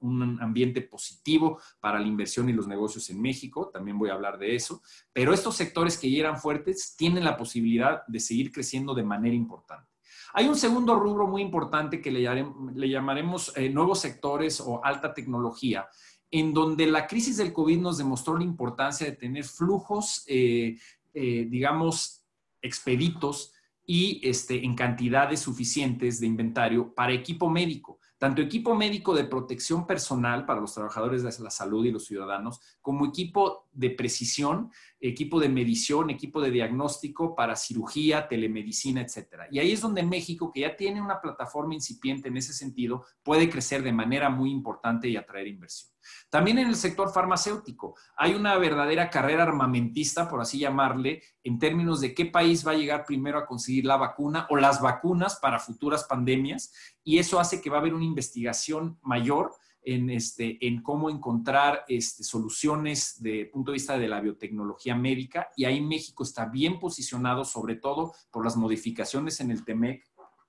[SPEAKER 7] un ambiente positivo para la inversión y los negocios en México. También voy a hablar de eso. Pero estos sectores que ya eran fuertes tienen la posibilidad de seguir creciendo de manera importante. Hay un segundo rubro muy importante que le, llamaremos eh, nuevos sectores o alta tecnología, en donde la crisis del COVID nos demostró la importancia de tener flujos, eh, eh, digamos, expeditos y este, en cantidades suficientes de inventario para equipo médico tanto equipo médico de protección personal para los trabajadores de la salud y los ciudadanos, como equipo de precisión, equipo de medición, equipo de diagnóstico para cirugía, telemedicina, etc. Y ahí es donde México, que ya tiene una plataforma incipiente en ese sentido, puede crecer de manera muy importante y atraer inversión. También en el sector farmacéutico hay una verdadera carrera armamentista, por así llamarle, en términos de qué país va a llegar primero a conseguir la vacuna o las vacunas para futuras pandemias. Y eso hace que va a haber una investigación mayor en, este, en cómo encontrar este, soluciones de punto de vista de la biotecnología médica. Y ahí México está bien posicionado, sobre todo por las modificaciones en el TEMEC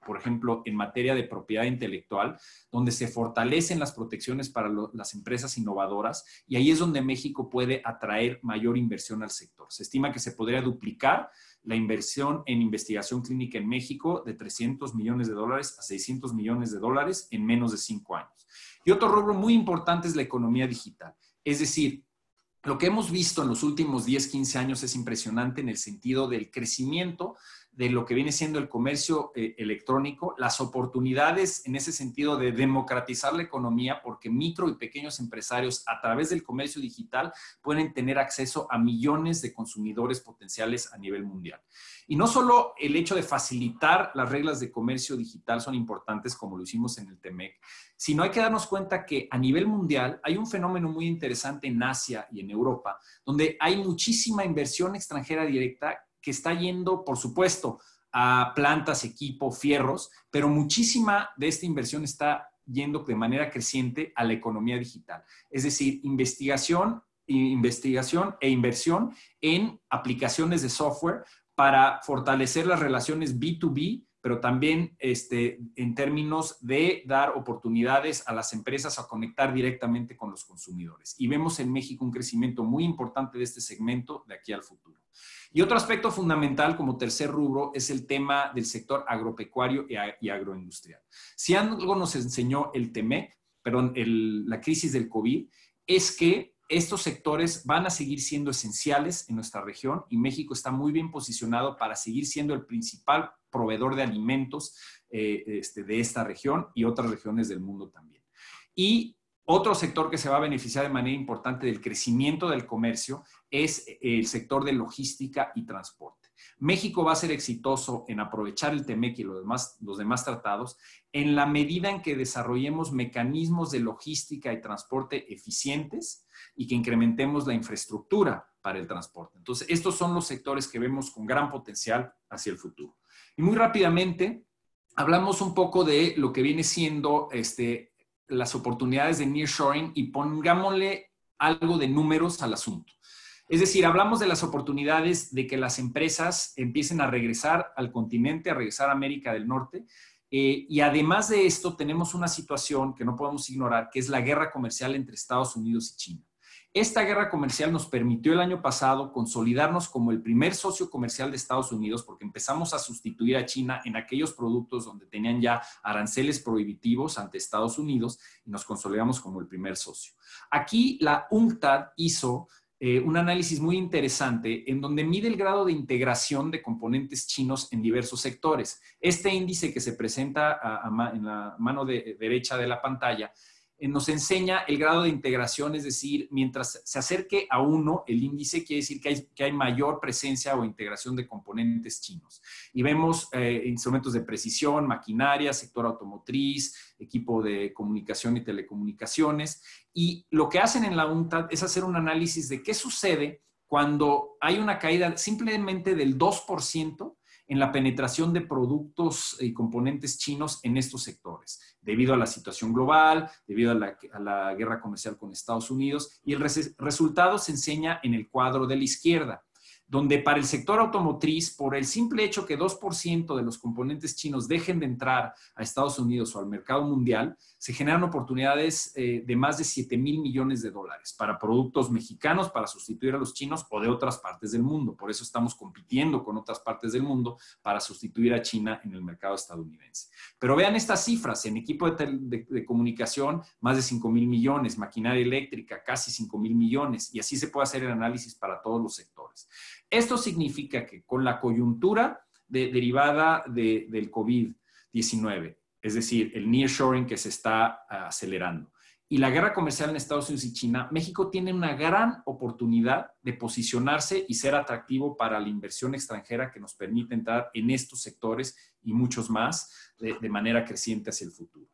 [SPEAKER 7] por ejemplo, en materia de propiedad intelectual, donde se fortalecen las protecciones para las empresas innovadoras y ahí es donde México puede atraer mayor inversión al sector. Se estima que se podría duplicar la inversión en investigación clínica en México de 300 millones de dólares a 600 millones de dólares en menos de cinco años. Y otro rubro muy importante es la economía digital. Es decir, lo que hemos visto en los últimos 10, 15 años es impresionante en el sentido del crecimiento de lo que viene siendo el comercio eh, electrónico, las oportunidades en ese sentido de democratizar la economía, porque micro y pequeños empresarios a través del comercio digital pueden tener acceso a millones de consumidores potenciales a nivel mundial. Y no solo el hecho de facilitar las reglas de comercio digital son importantes, como lo hicimos en el TEMEC, sino hay que darnos cuenta que a nivel mundial hay un fenómeno muy interesante en Asia y en Europa, donde hay muchísima inversión extranjera directa que está yendo, por supuesto, a plantas, equipo, fierros, pero muchísima de esta inversión está yendo de manera creciente a la economía digital. Es decir, investigación, investigación e inversión en aplicaciones de software para fortalecer las relaciones B2B pero también este, en términos de dar oportunidades a las empresas a conectar directamente con los consumidores. Y vemos en México un crecimiento muy importante de este segmento de aquí al futuro. Y otro aspecto fundamental como tercer rubro es el tema del sector agropecuario y agroindustrial. Si algo nos enseñó el TEMEC, perdón, la crisis del COVID, es que estos sectores van a seguir siendo esenciales en nuestra región y México está muy bien posicionado para seguir siendo el principal proveedor de alimentos eh, este, de esta región y otras regiones del mundo también. Y otro sector que se va a beneficiar de manera importante del crecimiento del comercio es el sector de logística y transporte. México va a ser exitoso en aprovechar el TEMEC y los demás, tratados en la medida en que desarrollemos mecanismos de logística y transporte eficientes y que incrementemos la infraestructura para el transporte. Entonces, estos son los sectores que vemos con gran potencial hacia el futuro. Y muy rápidamente, hablamos un poco de lo que viene siendo este, las oportunidades de nearshoring y pongámosle algo de números al asunto. Es decir, hablamos de las oportunidades de que las empresas empiecen a regresar al continente, a regresar a América del Norte. Eh, y además de esto, tenemos una situación que no podemos ignorar, que es la guerra comercial entre Estados Unidos y China. Esta guerra comercial nos permitió el año pasado consolidarnos como el primer socio comercial de Estados Unidos porque empezamos a sustituir a China en aquellos productos donde tenían ya aranceles prohibitivos ante Estados Unidos y nos consolidamos como el primer socio. Aquí la UNCTAD hizo eh, un análisis muy interesante en donde mide el grado de integración de componentes chinos en diversos sectores. Este índice que se presenta en la mano derecha de la pantalla nos enseña el grado de integración, es decir, mientras se acerque a uno, el índice quiere decir que hay, que hay mayor presencia o integración de componentes chinos. Y vemos eh, instrumentos de precisión, maquinaria, sector automotriz, equipo de comunicación y telecomunicaciones. Y lo que hacen en la UNTAD es hacer un análisis de qué sucede cuando hay una caída simplemente del 2% en la penetración de productos y componentes chinos en estos sectores, debido a la situación global, debido a la, guerra comercial con Estados Unidos, y el resultado se enseña en el cuadro de la izquierda donde para el sector automotriz, por el simple hecho que 2% de los componentes chinos dejen de entrar a Estados Unidos o al mercado mundial, se generan oportunidades eh, de más de 7 mil millones de dólares para productos mexicanos para sustituir a los chinos o de otras partes del mundo. Por eso estamos compitiendo con otras partes del mundo para sustituir a China en el mercado estadounidense. Pero vean estas cifras, en equipo de, de comunicación, más de 5 mil millones, maquinaria eléctrica, casi 5 mil millones, y así se puede hacer el análisis para todos los sectores. Esto significa que con la coyuntura derivada del COVID-19, es decir, el nearshoring que se está ah, acelerando, y la guerra comercial en Estados Unidos y China, México tiene una gran oportunidad de posicionarse y ser atractivo para la inversión extranjera que nos permite entrar en estos sectores y muchos más de, manera creciente hacia el futuro.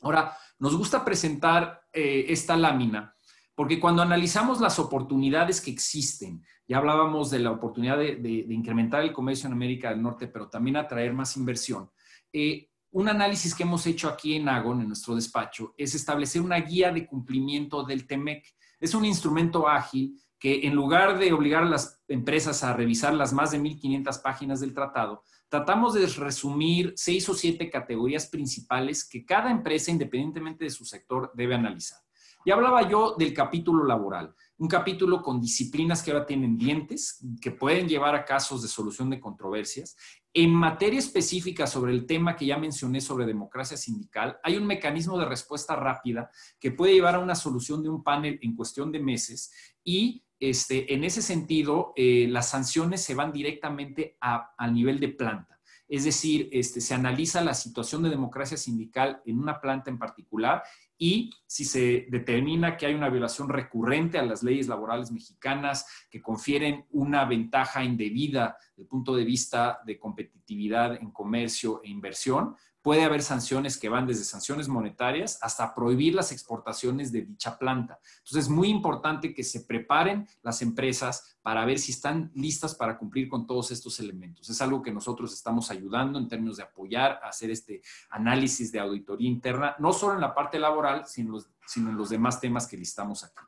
[SPEAKER 7] Ahora, nos gusta presentar eh, esta lámina porque cuando analizamos las oportunidades que existen, ya hablábamos de la oportunidad de, incrementar el comercio en América del Norte, pero también atraer más inversión. Eh, un análisis que hemos hecho aquí en Agon, en nuestro despacho, es establecer una guía de cumplimiento del TEMEC. Es un instrumento ágil que en lugar de obligar a las empresas a revisar las más de 1.500 páginas del tratado, tratamos de resumir seis o siete categorías principales que cada empresa, independientemente de su sector, debe analizar. Y hablaba yo del capítulo laboral, un capítulo con disciplinas que ahora tienen dientes, que pueden llevar a casos de solución de controversias. En materia específica sobre el tema que ya mencioné sobre democracia sindical, hay un mecanismo de respuesta rápida que puede llevar a una solución de un panel en cuestión de meses y este, en ese sentido, eh, las sanciones se van directamente al nivel de planta. Es decir, este, se analiza la situación de democracia sindical en una planta en particular y si se determina que hay una violación recurrente a las leyes laborales mexicanas que confieren una ventaja indebida desde el punto de vista de competitividad en comercio e inversión, puede haber sanciones que van desde sanciones monetarias hasta prohibir las exportaciones de dicha planta. Entonces es muy importante que se preparen las empresas para ver si están listas para cumplir con todos estos elementos. Es algo que nosotros estamos ayudando en términos de apoyar a hacer este análisis de auditoría interna, no solo en la parte laboral, sino, en los demás temas que listamos aquí.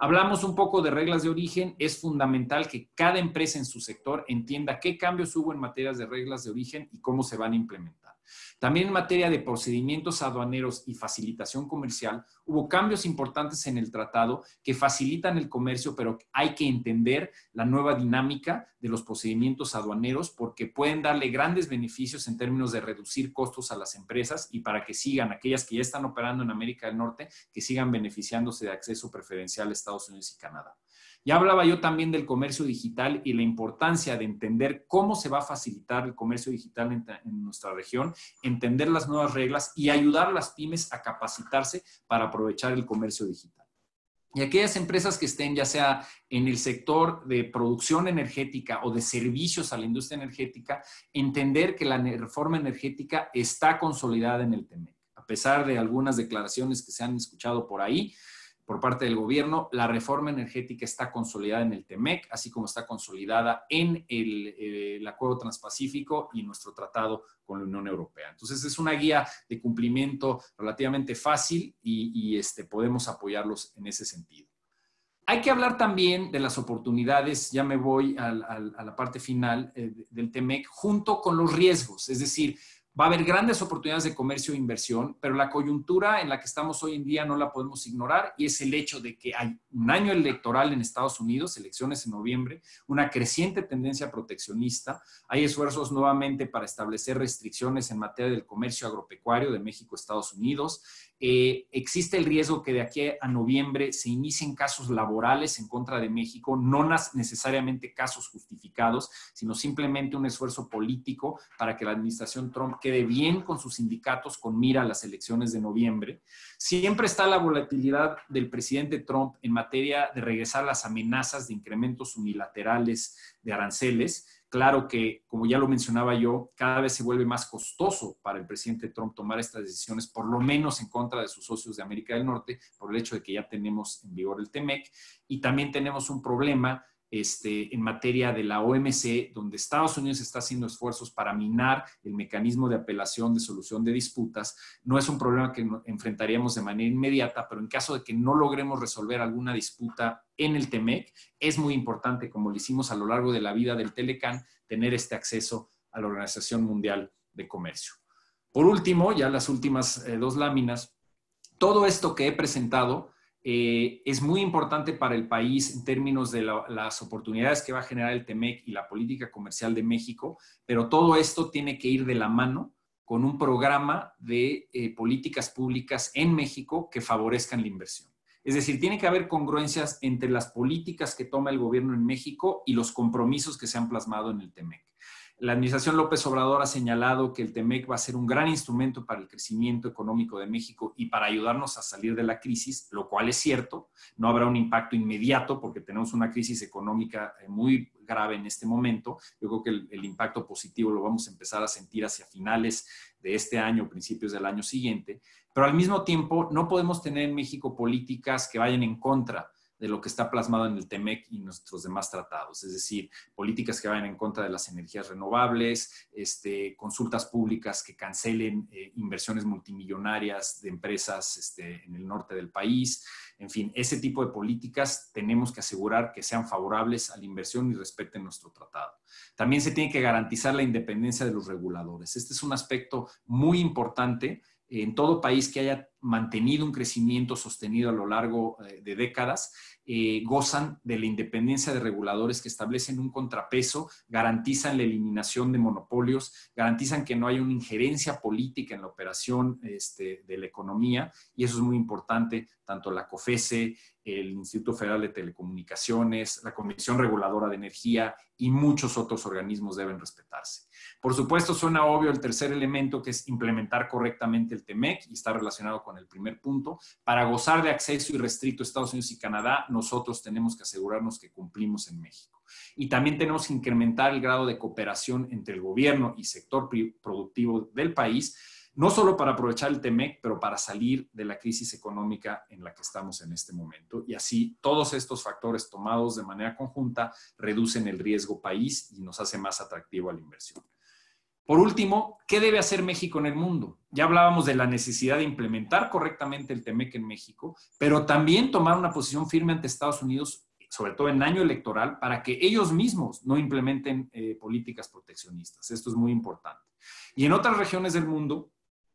[SPEAKER 7] Hablamos un poco de reglas de origen. Es fundamental que cada empresa en su sector entienda qué cambios hubo en materias de reglas de origen y cómo se van a implementar. También en materia de procedimientos aduaneros y facilitación comercial, hubo cambios importantes en el tratado que facilitan el comercio, pero hay que entender la nueva dinámica de los procedimientos aduaneros porque pueden darle grandes beneficios en términos de reducir costos a las empresas y para que sigan, aquellas que ya están operando en América del Norte, que sigan beneficiándose de acceso preferencial a Estados Unidos y Canadá. Ya hablaba yo también del comercio digital y la importancia de entender cómo se va a facilitar el comercio digital en, nuestra región, entender las nuevas reglas y ayudar a las pymes a capacitarse para aprovechar el comercio digital. Y aquellas empresas que estén ya sea en el sector de producción energética o de servicios a la industria energética, entender que la reforma energética está consolidada en el TEMEC. A pesar de algunas declaraciones que se han escuchado por ahí, por parte del gobierno. La reforma energética está consolidada en el TEMEC, así como está consolidada en el, Acuerdo Transpacífico y nuestro tratado con la Unión Europea. Entonces, es una guía de cumplimiento relativamente fácil y, este, podemos apoyarlos en ese sentido. Hay que hablar también de las oportunidades, ya me voy a, la parte final eh, del TEMEC, junto con los riesgos, es decir, Va a haber grandes oportunidades de comercio e inversión, pero la coyuntura en la que estamos hoy en día no la podemos ignorar y es el hecho de que hay un año electoral en Estados Unidos, elecciones en noviembre, una creciente tendencia proteccionista, hay esfuerzos nuevamente para establecer restricciones en materia del comercio agropecuario de México Estados Unidos, eh, existe el riesgo que de aquí a noviembre se inicien casos laborales en contra de México, no necesariamente casos justificados, sino simplemente un esfuerzo político para que la administración Trump quede bien con sus sindicatos con mira a las elecciones de noviembre. Siempre está la volatilidad del presidente Trump en materia de regresar las amenazas de incrementos unilaterales de aranceles Claro que, como ya lo mencionaba yo, cada vez se vuelve más costoso para el presidente Trump tomar estas decisiones, por lo menos en contra de sus socios de América del Norte, por el hecho de que ya tenemos en vigor el TEMEC. Y también tenemos un problema este, en materia de la OMC, donde Estados Unidos está haciendo esfuerzos para minar el mecanismo de apelación de solución de disputas. No es un problema que enfrentaríamos de manera inmediata, pero en caso de que no logremos resolver alguna disputa en el TEMEC, es muy importante, como lo hicimos a lo largo de la vida del Telecan, tener este acceso a la Organización Mundial de Comercio. Por último, ya las últimas eh, dos láminas, todo esto que he presentado eh, es muy importante para el país en términos de las oportunidades que va a generar el TEMEC y la política comercial de México, pero todo esto tiene que ir de la mano con un programa de eh, políticas públicas en México que favorezcan la inversión. Es decir, tiene que haber congruencias entre las políticas que toma el gobierno en México y los compromisos que se han plasmado en el TEMEC. La administración López Obrador ha señalado que el TEMEC va a ser un gran instrumento para el crecimiento económico de México y para ayudarnos a salir de la crisis, lo cual es cierto. No habrá un impacto inmediato porque tenemos una crisis económica eh, muy grave en este momento. Yo creo que el, impacto positivo lo vamos a empezar a sentir hacia finales de este año, principios del año siguiente. Pero al mismo tiempo, no podemos tener en México políticas que vayan en contra de lo que está plasmado en el TEMEC y nuestros demás tratados, es decir, políticas que vayan en contra de las energías renovables, este, consultas públicas que cancelen eh, inversiones multimillonarias de empresas este, en el norte del país, en fin, ese tipo de políticas tenemos que asegurar que sean favorables a la inversión y respeten nuestro tratado. También se tiene que garantizar la independencia de los reguladores. Este es un aspecto muy importante en todo país que haya mantenido un crecimiento sostenido a lo largo eh, de décadas, eh, gozan de la independencia de reguladores que establecen un contrapeso, garantizan la eliminación de monopolios, garantizan que no haya una injerencia política en la operación este, de la economía, y eso es muy importante, tanto la COFESE, el Instituto Federal de Telecomunicaciones, la Comisión Reguladora de Energía y muchos otros organismos deben respetarse. Por supuesto, suena obvio el tercer elemento, que es implementar correctamente el TEMEC y está relacionado con el primer punto. Para gozar de acceso irrestricto a Estados Unidos y Canadá, nosotros tenemos que asegurarnos que cumplimos en México. Y también tenemos que incrementar el grado de cooperación entre el gobierno y sector productivo del país no solo para aprovechar el TEMEC, pero para salir de la crisis económica en la que estamos en este momento. Y así todos estos factores tomados de manera conjunta reducen el riesgo país y nos hace más atractivo a la inversión. Por último, ¿qué debe hacer México en el mundo? Ya hablábamos de la necesidad de implementar correctamente el TEMEC en México, pero también tomar una posición firme ante Estados Unidos, sobre todo en año electoral, para que ellos mismos no implementen eh, políticas proteccionistas. Esto es muy importante. Y en otras regiones del mundo,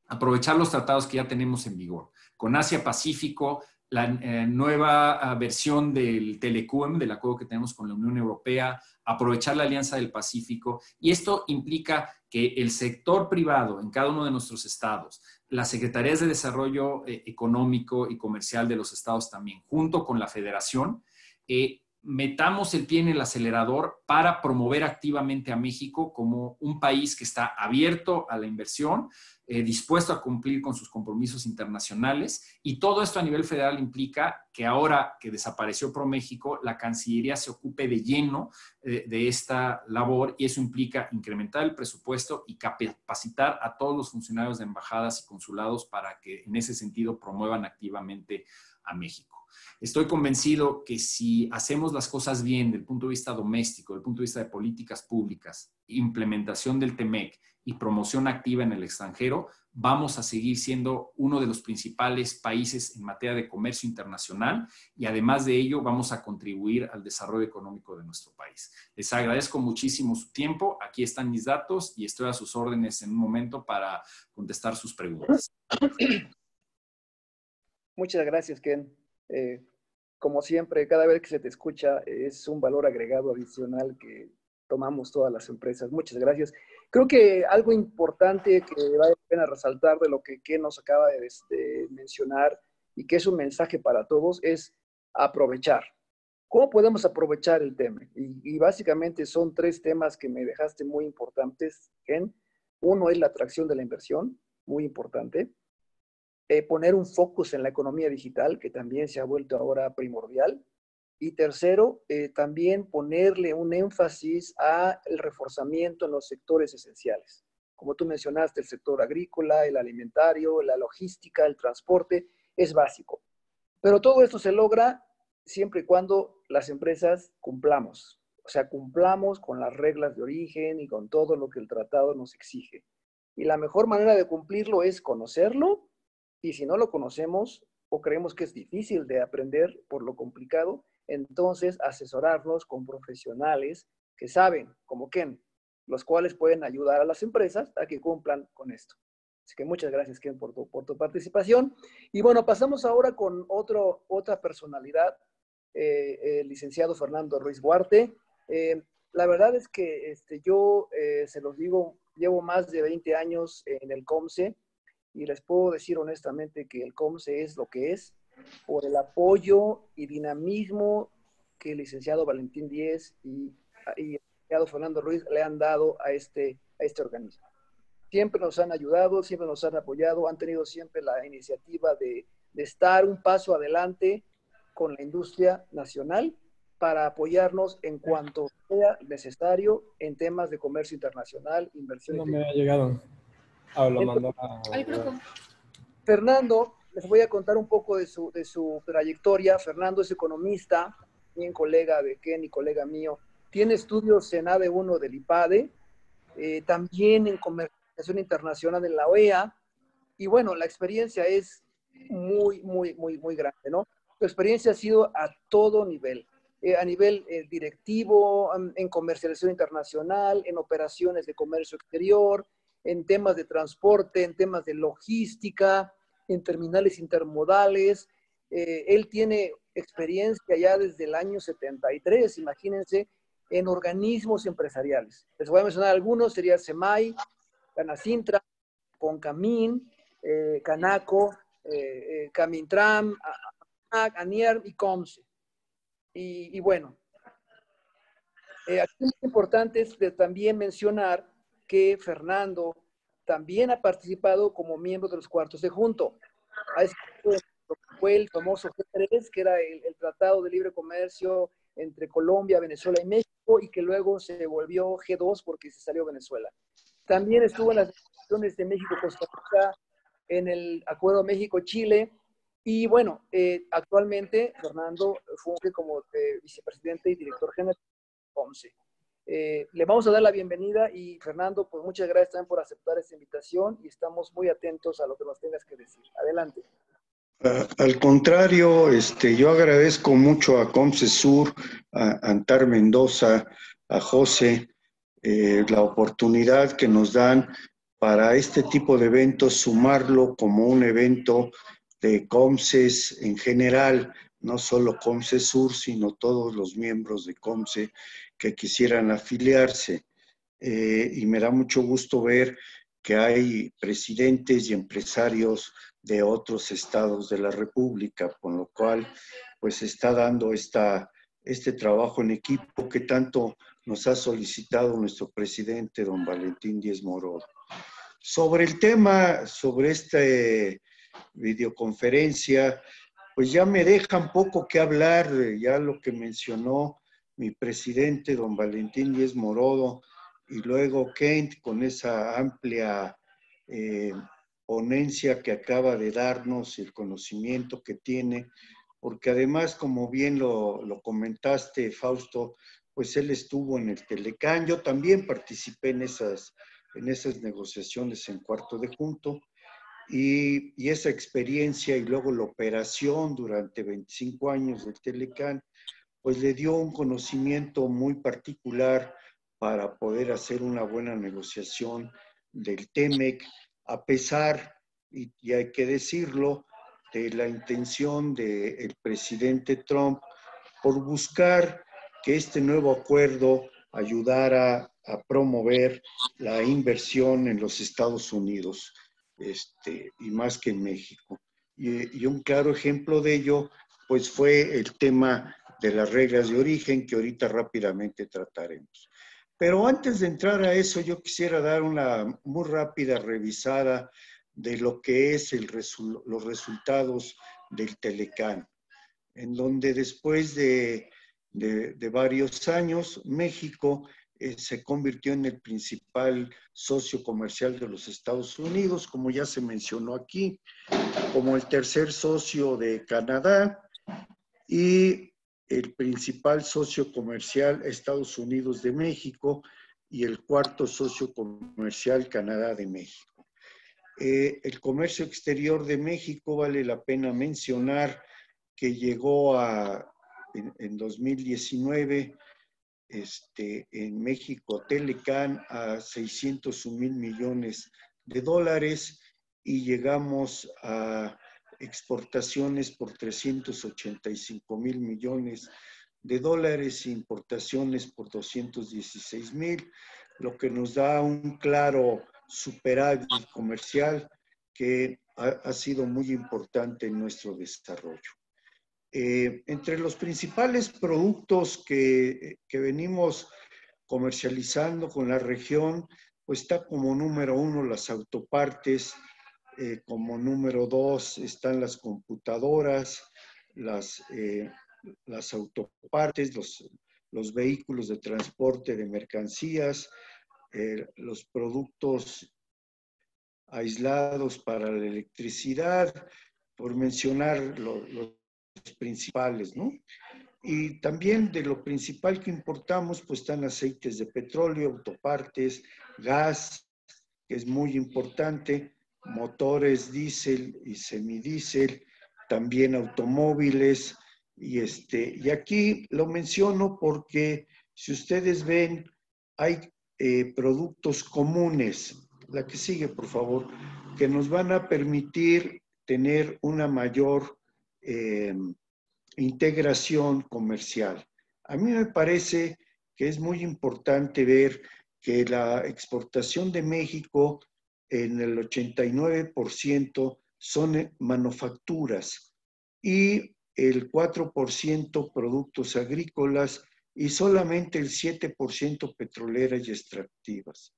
[SPEAKER 7] aprovechar los tratados que ya tenemos en vigor. Con Asia-Pacífico, la eh, nueva ah, versión del Telecum, del acuerdo que tenemos con la Unión Europea, aprovechar la Alianza del Pacífico. Y esto implica que el sector privado en cada uno de nuestros estados, las secretarías de desarrollo eh, económico y comercial de los estados también, junto con la federación, eh, metamos el pie en el acelerador para promover activamente a México como un país que está abierto a la inversión, eh, dispuesto a cumplir con sus compromisos internacionales. Y todo esto a nivel federal implica que ahora que desapareció ProMéxico, la Cancillería se ocupe de lleno eh, de esta labor y eso implica incrementar el presupuesto y capacitar a todos los funcionarios de embajadas y consulados para que en ese sentido promuevan activamente a México. Estoy convencido que si hacemos las cosas bien desde el punto de vista doméstico, desde el punto de vista de políticas públicas, implementación del TEMEC y promoción activa en el extranjero, vamos a seguir siendo uno de los principales países en materia de comercio internacional y además de ello vamos a contribuir al desarrollo económico de nuestro país. Les agradezco muchísimo su tiempo. Aquí están mis datos y estoy a sus órdenes en un momento para contestar sus preguntas.
[SPEAKER 6] Muchas gracias, Ken. Eh, como siempre, cada vez que se te escucha es un valor agregado adicional que tomamos todas las empresas. Muchas gracias. Creo que algo importante que vale la pena resaltar de lo que Ken nos acaba de, de mencionar y que es un mensaje para todos es aprovechar. ¿Cómo podemos aprovechar el tema? Y, básicamente son tres temas que me dejaste muy importantes, Ken. Uno es la atracción de la inversión, muy importante. Eh, poner un focus en la economía digital, que también se ha vuelto ahora primordial. Y tercero, eh, también ponerle un énfasis a el reforzamiento en los sectores esenciales. Como tú mencionaste, el sector agrícola, el alimentario, la logística, el transporte, es básico. Pero todo esto se logra siempre y cuando las empresas cumplamos. O sea, cumplamos con las reglas de origen y con todo lo que el tratado nos exige. Y la mejor manera de cumplirlo es conocerlo y si no lo conocemos o creemos que es difícil de aprender por lo complicado, entonces asesorarnos con profesionales que saben, como Ken, los cuales pueden ayudar a las empresas a que cumplan con esto. Así que muchas gracias, Ken, por tu, participación. Y bueno, pasamos ahora con otro, otra personalidad, eh, el licenciado Fernando Ruiz Guarte. Eh, la verdad es que este, yo, eh, se los digo, llevo más de 20 años en el COMSE y les puedo decir honestamente que el COMSE es lo que es por el apoyo y dinamismo que el licenciado Valentín Díez y, y el licenciado Fernando Ruiz le han dado a este, a este organismo. Siempre nos han ayudado, siempre nos han apoyado, han tenido siempre la iniciativa de, de estar un paso adelante con la industria nacional para apoyarnos en cuanto sea necesario en temas de comercio internacional, inversión.
[SPEAKER 8] No me ha llegado. Ah, lo mandó
[SPEAKER 1] al grupo.
[SPEAKER 6] Fernando les voy a contar un poco de su, de su trayectoria. Fernando es economista, bien colega de Ken y colega mío. Tiene estudios en AD1 del IPADE, eh, también en comercialización internacional en la OEA. Y bueno, la experiencia es muy, muy, muy, muy grande, ¿no? Su experiencia ha sido a todo nivel. Eh, a nivel eh, directivo, en comercialización internacional, en operaciones de comercio exterior, en temas de transporte, en temas de logística, en terminales intermodales. Eh, él tiene experiencia ya desde el año 73, imagínense, en organismos empresariales. Les voy a mencionar algunos, sería SEMAI, Canacintra, Concamín, eh, Canaco, eh, eh Camintram, ANIER y COMSE. Y, bueno, aquí es importante también mencionar que Fernando también ha participado como miembro de los cuartos de junto. Ha escrito fue el famoso G3, que era el, Tratado de Libre Comercio entre Colombia, Venezuela y México, y que luego se volvió G2 porque se salió Venezuela. También estuvo en las discusiones de México-Costa Rica, en el Acuerdo México-Chile, y bueno, eh, actualmente Fernando funge como eh, vicepresidente y director general de OMSE. Eh, le vamos a dar la bienvenida y Fernando, pues muchas gracias también por aceptar esta invitación y estamos muy atentos a lo que nos tengas que decir. Adelante.
[SPEAKER 3] Ah, al contrario, este, yo agradezco mucho a Comcesur, a Antar Mendoza, a José, eh, la oportunidad que nos dan para este tipo de eventos, sumarlo como un evento de COMCES en general, no solo COMCESUR, sino todos los miembros de COMCE que quisieran afiliarse. Eh, y me da mucho gusto ver que hay presidentes y empresarios de otros estados de la República, con lo cual pues está dando esta, este trabajo en equipo que tanto nos ha solicitado nuestro presidente, don Valentín Díez Moro. Sobre el tema, sobre esta videoconferencia, pues ya me deja un poco que hablar, ya lo que mencionó mi presidente, don Valentín Díez Morodo, y luego Kent con esa amplia eh, ponencia que acaba de darnos, el conocimiento que tiene, porque además, como bien lo, lo comentaste, Fausto, pues él estuvo en el Telecán, yo también participé en esas, en esas negociaciones en cuarto de junto, y, y, esa experiencia y luego la operación durante 25 años del Telecán, pues le dio un conocimiento muy particular para poder hacer una buena negociación del TEMEC, a pesar, y, hay que decirlo, de la intención del presidente Trump por buscar que este nuevo acuerdo ayudara a promover la inversión en los Estados Unidos, este, y más que en México. Y, y un claro ejemplo de ello, pues fue el tema de las reglas de origen que ahorita rápidamente trataremos. Pero antes de entrar a eso, yo quisiera dar una muy rápida revisada de lo que es el los resultados del Telecán, en donde después de, de, varios años, México eh, se convirtió en el principal socio comercial de los Estados Unidos, como ya se mencionó aquí, como el tercer socio de Canadá y el principal socio comercial Estados Unidos de México y el cuarto socio comercial Canadá de México. Eh, el comercio exterior de México vale la pena mencionar que llegó a, en, 2019, este, en México, Telecan a 601 mil millones de dólares y llegamos a exportaciones por 385 mil millones de dólares e importaciones por 216 mil, lo que nos da un claro superávit comercial que ha, sido muy importante en nuestro desarrollo. Eh, entre los principales productos que, que venimos comercializando con la región, pues está como número uno las autopartes, eh, como número dos están las computadoras, las, eh, autopartes, los, los, vehículos de transporte de mercancías, eh, los productos aislados para la electricidad, por mencionar los principales, ¿no? Y también de lo principal que importamos, pues están aceites de petróleo, autopartes, gas, que es muy importante, motores diésel y semidiesel, también automóviles. Y, este, y aquí lo menciono porque si ustedes ven, hay eh, productos comunes, la que sigue por favor, que nos van a permitir tener una mayor em, integración comercial. A mí me parece que es muy importante ver que la exportación de México en el 89% son manufacturas y el 4% productos agrícolas y solamente el 7% petroleras y extractivas.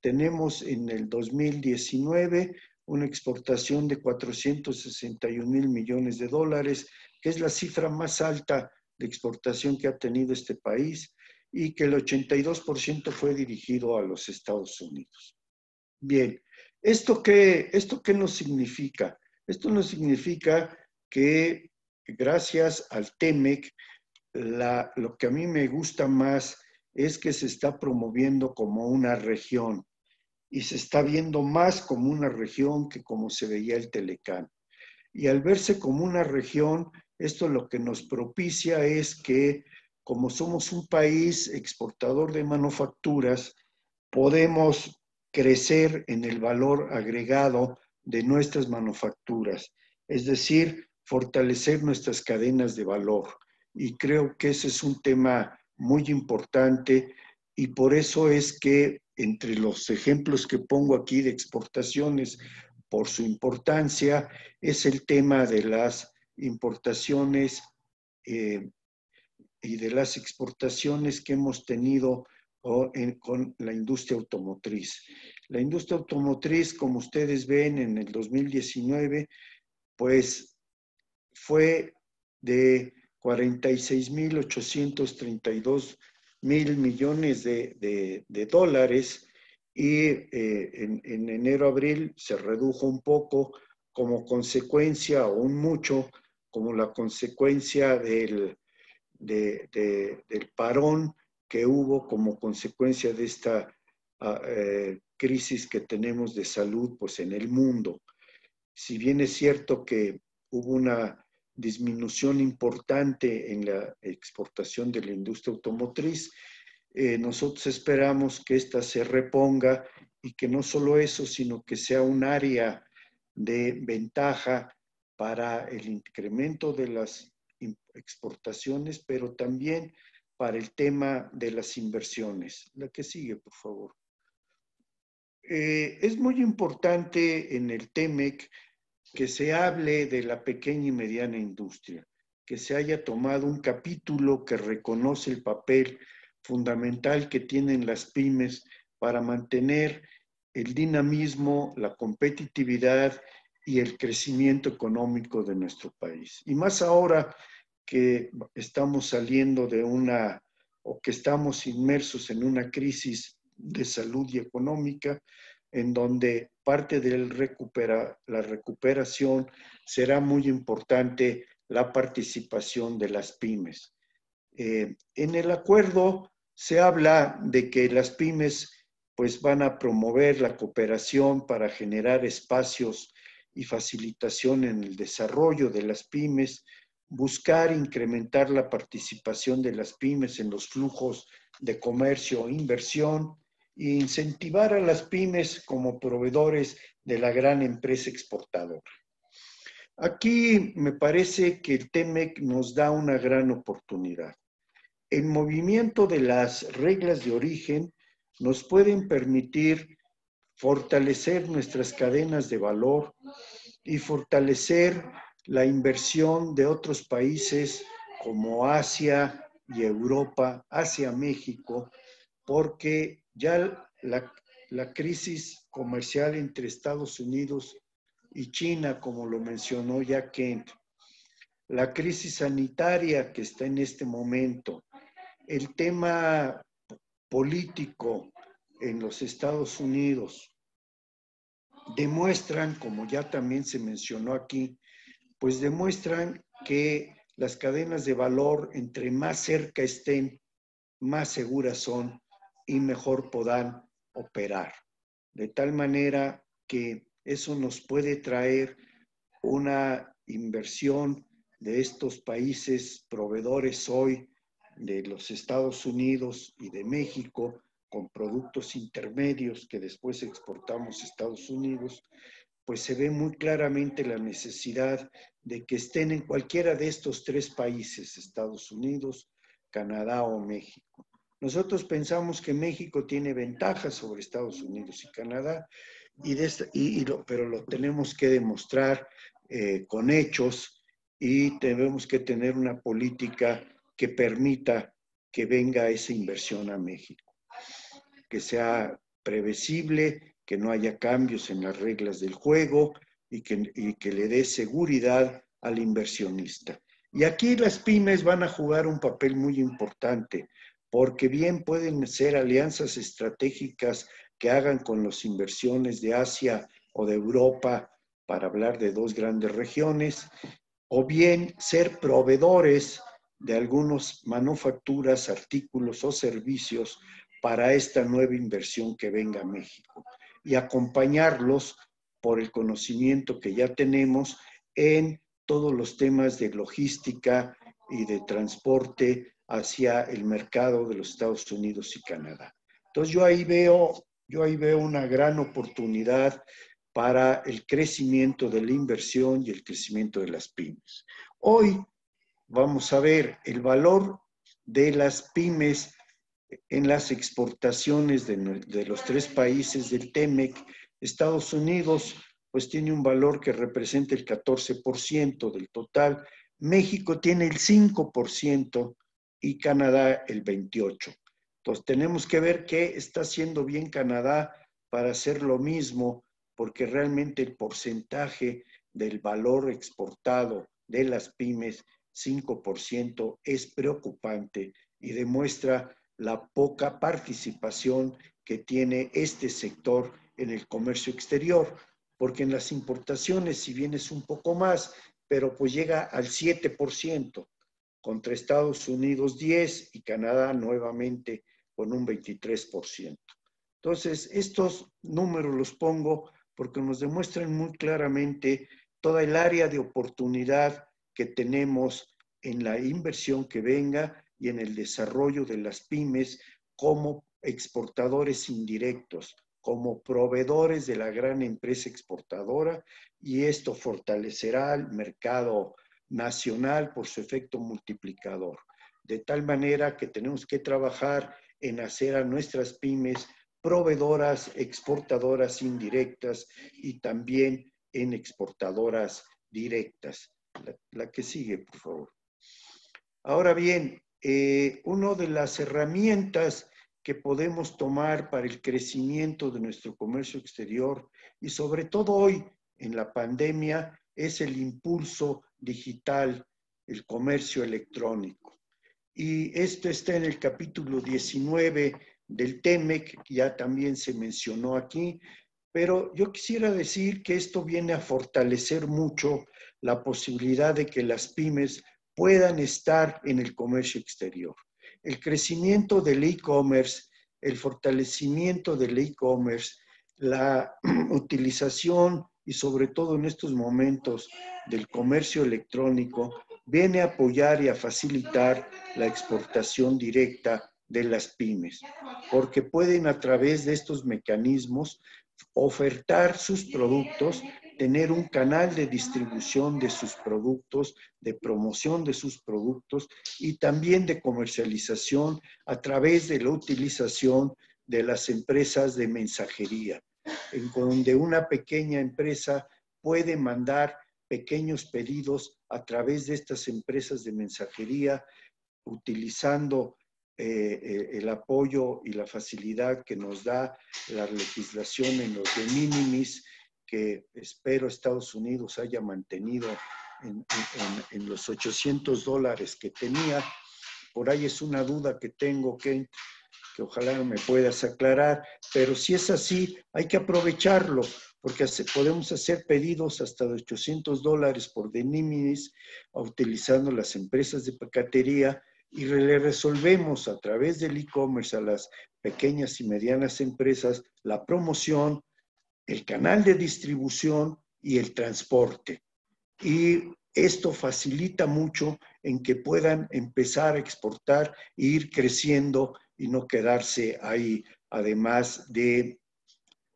[SPEAKER 3] Tenemos en el 2019 una exportación de 461 mil millones de dólares, que es la cifra más alta de exportación que ha tenido este país y que el 82% fue dirigido a los Estados Unidos. Bien, ¿Esto qué, ¿Esto qué nos significa? Esto nos significa que gracias al TEMEC, lo que a mí me gusta más es que se está promoviendo como una región y se está viendo más como una región que como se veía el Telecán. Y al verse como una región, esto lo que nos propicia es que como somos un país exportador de manufacturas, podemos crecer en el valor agregado de nuestras manufacturas, es decir, fortalecer nuestras cadenas de valor. Y creo que ese es un tema muy importante y por eso es que entre los ejemplos que pongo aquí de exportaciones, por su importancia, es el tema de las importaciones eh, y de las exportaciones que hemos tenido con la industria automotriz. La industria automotriz, como ustedes ven en el 2019, pues fue de 46.832 mil millones de, dólares y eh, en, enero-abril se redujo un poco como consecuencia, o un mucho, como la consecuencia del, del parón que hubo como consecuencia de esta ah, eh, crisis que tenemos de salud pues, en el mundo. Si bien es cierto que hubo una disminución importante en la exportación de la industria automotriz, eh, nosotros esperamos que esta se reponga y que no solo eso, sino que sea un área de ventaja para el incremento de las exportaciones, pero también para el tema de las inversiones. La que sigue, por favor. Eh, es muy importante en el TEMEC que se hable de la pequeña y mediana industria, que se haya tomado un capítulo que reconoce el papel fundamental que tienen las pymes para mantener el dinamismo, la competitividad y el crecimiento económico de nuestro país. Y más ahora que estamos saliendo de una o que estamos inmersos en una crisis de salud y económica, en donde parte de la recuperación será muy importante la participación de las pymes. Eh, en el acuerdo se habla de que las pymes pues van a promover la cooperación para generar espacios y facilitación en el desarrollo de las pymes, buscar incrementar la participación de las pymes en los flujos de comercio e inversión e incentivar a las pymes como proveedores de la gran empresa exportadora. Aquí me parece que el TEMEC nos da una gran oportunidad. El movimiento de las reglas de origen nos pueden permitir fortalecer nuestras cadenas de valor y fortalecer la inversión de otros países como Asia y Europa hacia México, porque ya la, crisis comercial entre Estados Unidos y China, como lo mencionó ya Kent, la crisis sanitaria que está en este momento, el tema político en los Estados Unidos, demuestran, como ya también se mencionó aquí, pues demuestran que las cadenas de valor, entre más cerca estén, más seguras son y mejor podrán operar. De tal manera que eso nos puede traer una inversión de estos países proveedores hoy de los Estados Unidos y de México con productos intermedios que después exportamos a Estados Unidos, pues se ve muy claramente la necesidad de que estén en cualquiera de estos tres países, Estados Unidos, Canadá o México. Nosotros pensamos que México tiene ventajas sobre Estados Unidos y Canadá, y, pero lo tenemos que demostrar eh, con hechos y tenemos que tener una política que permita que venga esa inversión a México, que sea previsible, que no haya cambios en las reglas del juego y que, le dé seguridad al inversionista. Y aquí las pymes van a jugar un papel muy importante, porque bien pueden ser alianzas estratégicas que hagan con las inversiones de Asia o de Europa, para hablar de dos grandes regiones, o bien ser proveedores de algunas manufacturas, artículos o servicios para esta nueva inversión que venga a México y acompañarlos por el conocimiento que ya tenemos en todos los temas de logística y de transporte hacia el mercado de los Estados Unidos y Canadá. Entonces yo ahí veo, yo ahí veo una gran oportunidad para el crecimiento de la inversión y el crecimiento de las pymes. Hoy vamos a ver el valor de las pymes en las exportaciones de, los tres países del TEMEC, Estados Unidos pues tiene un valor que representa el 14% del total, México tiene el 5% y Canadá el 28%. Entonces tenemos que ver qué está haciendo bien Canadá para hacer lo mismo, porque realmente el porcentaje del valor exportado de las pymes, 5%, es preocupante y demuestra la poca participación que tiene este sector en el comercio exterior, porque en las importaciones, si bien es un poco más, pero pues llega al 7%, contra Estados Unidos 10 y Canadá nuevamente con un 23%. Entonces, estos números los pongo porque nos demuestran muy claramente toda el área de oportunidad que tenemos en la inversión que venga y en el desarrollo de las pymes como exportadores indirectos, como proveedores de la gran empresa exportadora y esto fortalecerá el mercado nacional por su efecto multiplicador. de tal manera que tenemos que trabajar en hacer a nuestras pymes proveedoras, exportadoras indirectas y también en exportadoras directas. La, que sigue, por favor. Ahora bien, eh, una de las herramientas que podemos tomar para el crecimiento de nuestro comercio exterior y sobre todo hoy en la pandemia es el impulso digital, el comercio electrónico. Y esto está en el capítulo 19 del TEMEC, ya también se mencionó aquí, pero yo quisiera decir que esto viene a fortalecer mucho la posibilidad de que las pymes puedan estar en el comercio exterior. El crecimiento del e-commerce, el fortalecimiento del e-commerce, la utilización y sobre todo en estos momentos del comercio electrónico, viene a apoyar y a facilitar la exportación directa de las pymes, porque pueden a través de estos mecanismos ofertar sus productos tener un canal de distribución de sus productos, de promoción de sus productos y también de comercialización a través de la utilización de las empresas de mensajería, en donde una pequeña empresa puede mandar pequeños pedidos a través de estas empresas de mensajería, utilizando eh, eh, el apoyo y la facilidad que nos da la legislación en los de minimis que espero Estados Unidos haya mantenido en, los 800 dólares que tenía. Por ahí es una duda que tengo, que, que ojalá me puedas aclarar, pero si es así, hay que aprovecharlo, porque podemos hacer pedidos hasta de 800 dólares por de utilizando las empresas de paquetería y le resolvemos a través del e-commerce a las pequeñas y medianas empresas la promoción, el canal de distribución y el transporte. Y esto facilita mucho en que puedan empezar a exportar e ir creciendo y no quedarse ahí, además de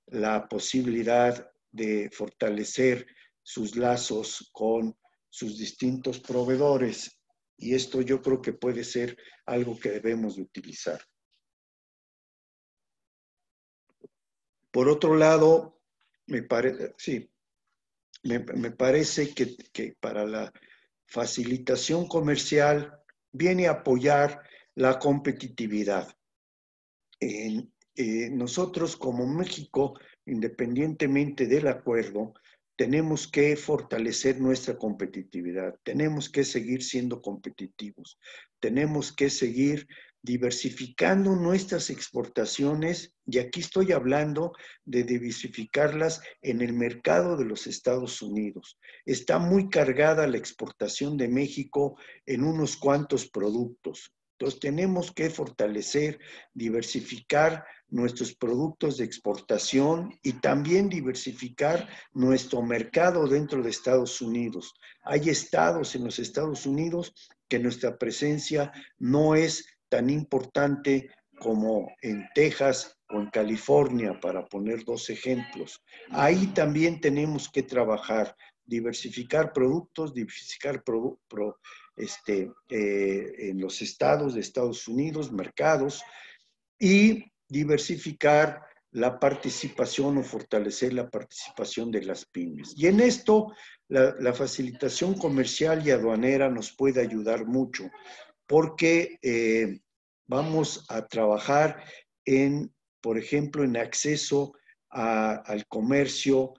[SPEAKER 3] la posibilidad de fortalecer sus lazos con sus distintos proveedores. Y esto yo creo que puede ser algo que debemos de utilizar. Por otro lado, me, parece, sí, me, parece que, para la facilitación comercial viene a apoyar la competitividad. Eh, nosotros como México, independientemente del acuerdo, tenemos que fortalecer nuestra competitividad, tenemos que seguir siendo competitivos, tenemos que seguir diversificando nuestras exportaciones, y aquí estoy hablando de diversificarlas en el mercado de los Estados Unidos. Está muy cargada la exportación de México en unos cuantos productos. Entonces tenemos que fortalecer, diversificar nuestros productos de exportación y también diversificar nuestro mercado dentro de Estados Unidos. Hay estados en los Estados Unidos que nuestra presencia no es tan importante como en Texas o en California, para poner dos ejemplos. Ahí también tenemos que trabajar, diversificar productos, diversificar este, eh, en los estados de Estados Unidos, mercados, y diversificar la participación o fortalecer la participación de las pymes. Y en esto, la, facilitación comercial y aduanera nos puede ayudar mucho porque eh, vamos a trabajar en, por ejemplo, en acceso al comercio,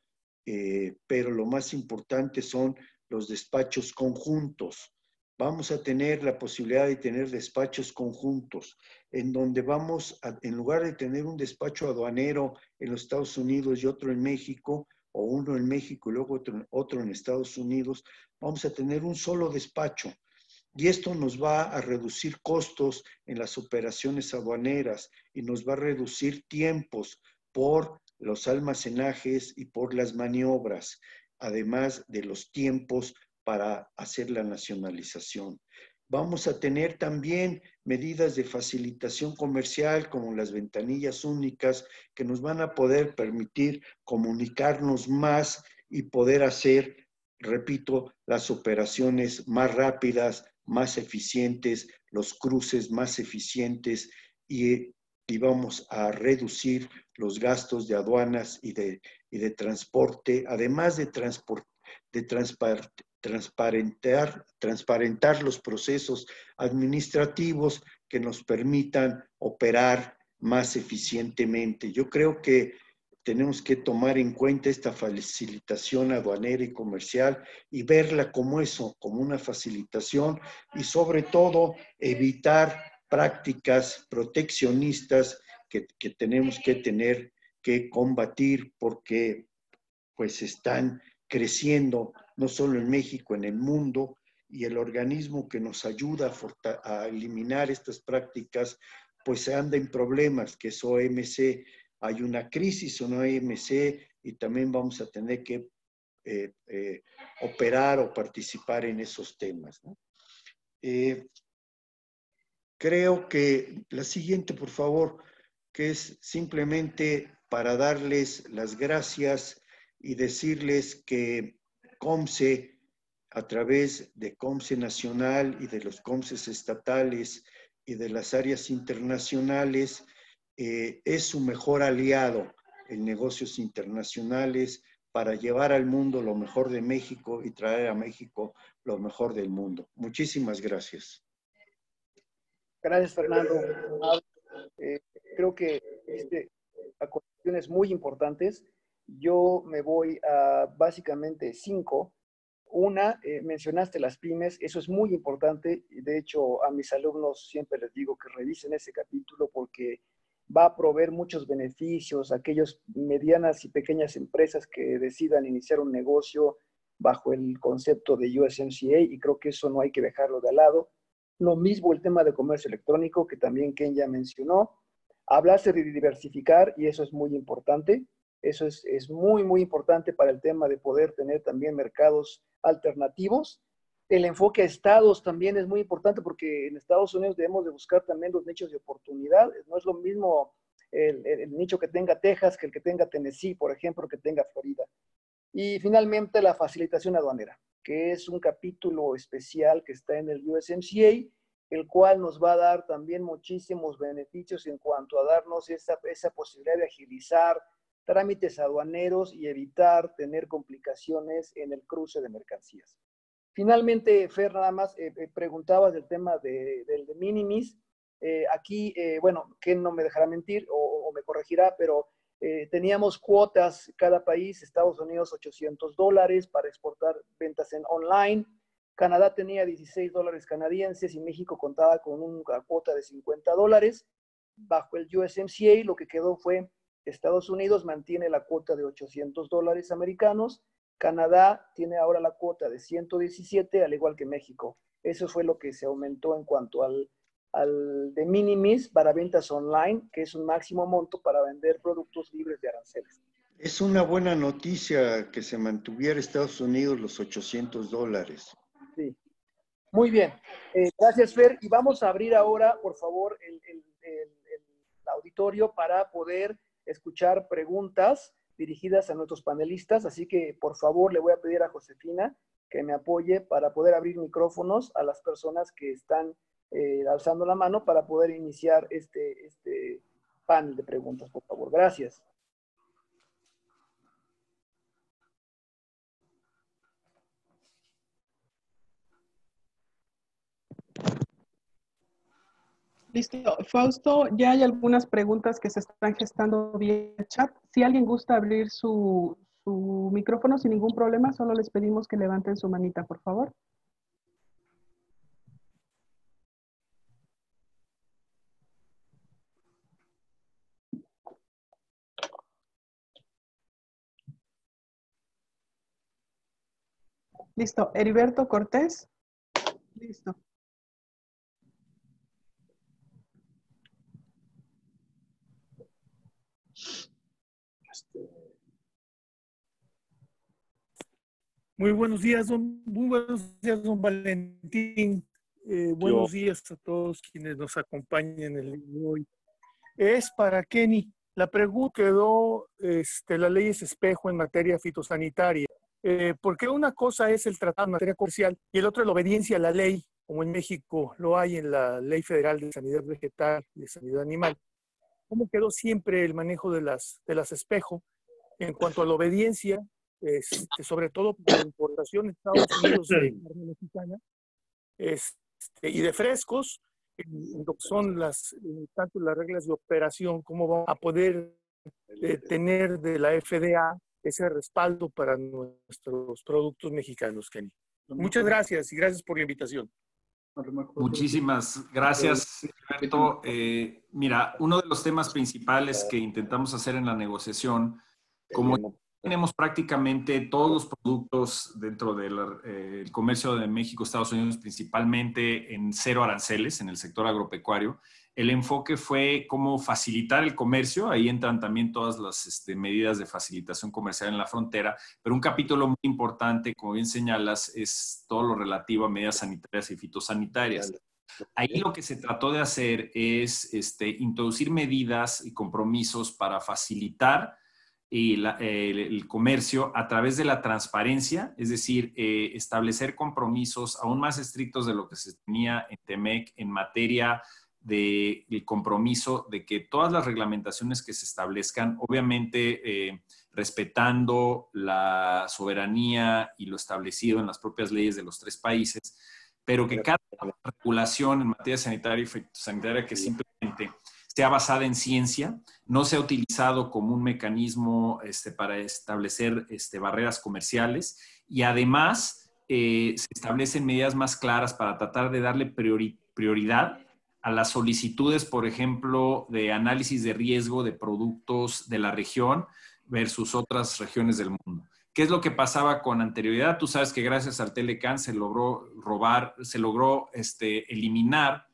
[SPEAKER 3] eh, pero lo más importante son los despachos conjuntos. Vamos a tener la posibilidad de tener despachos conjuntos, en donde vamos, en lugar de tener un despacho aduanero en los Estados Unidos y otro en México, o uno en México y luego otro, otro en Estados Unidos, vamos a tener un solo despacho y esto nos va a reducir costos en las operaciones aduaneras y nos va a reducir tiempos por los almacenajes y por las maniobras, además de los tiempos para hacer la nacionalización. Vamos a tener también medidas de facilitación comercial como las ventanillas únicas que nos van a poder permitir comunicarnos más y poder hacer, repito, las operaciones más rápidas, más eficientes, los cruces más eficientes y, vamos a reducir los gastos de aduanas y de, de transporte, además de, de transparentar, transparentar los procesos administrativos que nos permitan operar más eficientemente. Yo creo que tenemos que tomar en cuenta esta facilitación aduanera y comercial y verla como eso, como una facilitación y sobre todo evitar prácticas proteccionistas que, tenemos que tener que combatir porque pues están creciendo no solo en México, en el mundo, y el organismo que nos ayuda a, a eliminar estas prácticas, pues anda en problemas, que es OMC, hay una crisis en OMC y también vamos a tener que eh, eh, operar o participar en esos temas. Eh, creo que la siguiente, por favor, que es simplemente para darles las gracias y decirles que COMSE, a través de COMSE Nacional y de los COMSES estatales y de las áreas internacionales, eh, es su mejor aliado en negocios internacionales para llevar al mundo lo mejor de México y traer a México lo mejor del mundo. Muchísimas gracias.
[SPEAKER 6] Gracias, Fernando. Eh, creo que este, acusaciones muy importantes. Yo me voy a básicamente cinco. Una, eh, mencionaste las pymes, eso es muy importante. De hecho, a mis alumnos siempre les digo que revisen ese capítulo porque va a proveer muchos beneficios a aquellas medianas y pequeñas empresas que decidan iniciar un negocio bajo el concepto de USMCA y creo que eso no hay que dejarlo de lado. Lo mismo el tema de comercio electrónico que también Ken ya mencionó. Hablarse de diversificar y eso es muy importante. Eso es, es muy, muy importante para el tema de poder tener también mercados alternativos el enfoque a estados también es muy importante porque en Estados Unidos debemos de buscar también los nichos de oportunidad. No es lo mismo el, nicho que tenga Texas que el que tenga Tennessee, por ejemplo, que tenga Florida. Y finalmente la facilitación aduanera, que es un capítulo especial que está en el USMCA, el cual nos va a dar también muchísimos beneficios en cuanto a darnos esa, esa posibilidad de agilizar trámites aduaneros y evitar tener complicaciones en el cruce de mercancías. Finalmente, Fer, nada más eh, eh, preguntabas del tema de, del de minimis. Eh, aquí, bueno, Ken no me dejará mentir o, me corregirá, pero teníamos cuotas cada país, Estados Unidos 800 dólares para exportar ventas en online, Canadá tenía 16 dólares canadienses y México contaba con una cuota de 50 dólares. Bajo el USMCA lo que quedó fue Estados Unidos mantiene la cuota de 800 dólares americanos Canadá tiene ahora la cuota de 117, al igual que México. Eso fue lo que se aumentó en cuanto al, al de minimis para ventas online, que es un máximo monto para vender productos libres de aranceles.
[SPEAKER 3] Es una buena noticia que se mantuviera Estados Unidos los 800 dólares.
[SPEAKER 6] Sí. Muy bien. Eh, gracias, Fer. Y vamos a abrir ahora, por favor, el auditorio para poder escuchar preguntas dirigidas a nuestros panelistas, así que por favor le voy a pedir a Josefina que me apoye para poder abrir micrófonos a las personas que están eh, alzando la mano para poder iniciar este, este panel de preguntas, por favor. Gracias.
[SPEAKER 4] Listo. Fausto, ya hay algunas preguntas que se están gestando vía chat. Si alguien gusta abrir su, su micrófono sin ningún problema, solo les pedimos que levanten su manita, por favor. Listo. Heriberto Cortés. Listo.
[SPEAKER 9] Muy buenos días, don, muy buenos días, don Valentín. Eh, buenos días a todos quienes nos acompañan el día de hoy. Es para Kenny. La pregunta quedó, este, la ley es espejo en materia fitosanitaria. Eh, porque una cosa es el tratado en materia comercial y el otro es la obediencia a la ley como en México lo hay en la Ley Federal de Sanidad Vegetal y de Sanidad Animal, ¿cómo quedó siempre el manejo de las, de las espejo en cuanto a la obediencia, este, sobre todo por la importación de Estados Unidos de carne mexicana este, y de frescos, en lo que son las, tanto las reglas de operación, cómo vamos a poder eh, tener de la FDA ese respaldo para nuestros productos mexicanos, Kenny. Muchas gracias y gracias por la invitación.
[SPEAKER 7] Muchísimas gracias, Alberto. Eh, mira, uno de los temas principales que intentamos hacer en la negociación, como tenemos prácticamente todos los productos dentro del eh, comercio de México, Estados Unidos, principalmente en cero aranceles en el sector agropecuario, el enfoque fue cómo facilitar el comercio. Ahí entran también todas las este, medidas de facilitación comercial en la frontera. Pero un capítulo muy importante, como bien señalas, es todo lo relativo a medidas sanitarias y fitosanitarias. Ahí lo que se trató de hacer es este, introducir medidas y compromisos para facilitar el, comercio a través de la transparencia, es decir, eh, establecer compromisos aún más estrictos de lo que se tenía en TEMEC en materia del compromiso de que todas las reglamentaciones que se establezcan, obviamente eh, respetando la soberanía y lo establecido en las propias leyes de los tres países, pero que cada regulación en materia sanitaria y sanitaria que simplemente sea basada en ciencia, no sea utilizado como un mecanismo este, para establecer este, barreras comerciales y además eh, se establecen medidas más claras para tratar de darle prioridad a las solicitudes, por ejemplo, de análisis de riesgo de productos de la región versus otras regiones del mundo. ¿Qué es lo que pasaba con anterioridad? Tú sabes que gracias al Telecan se logró robar, se logró este, eliminar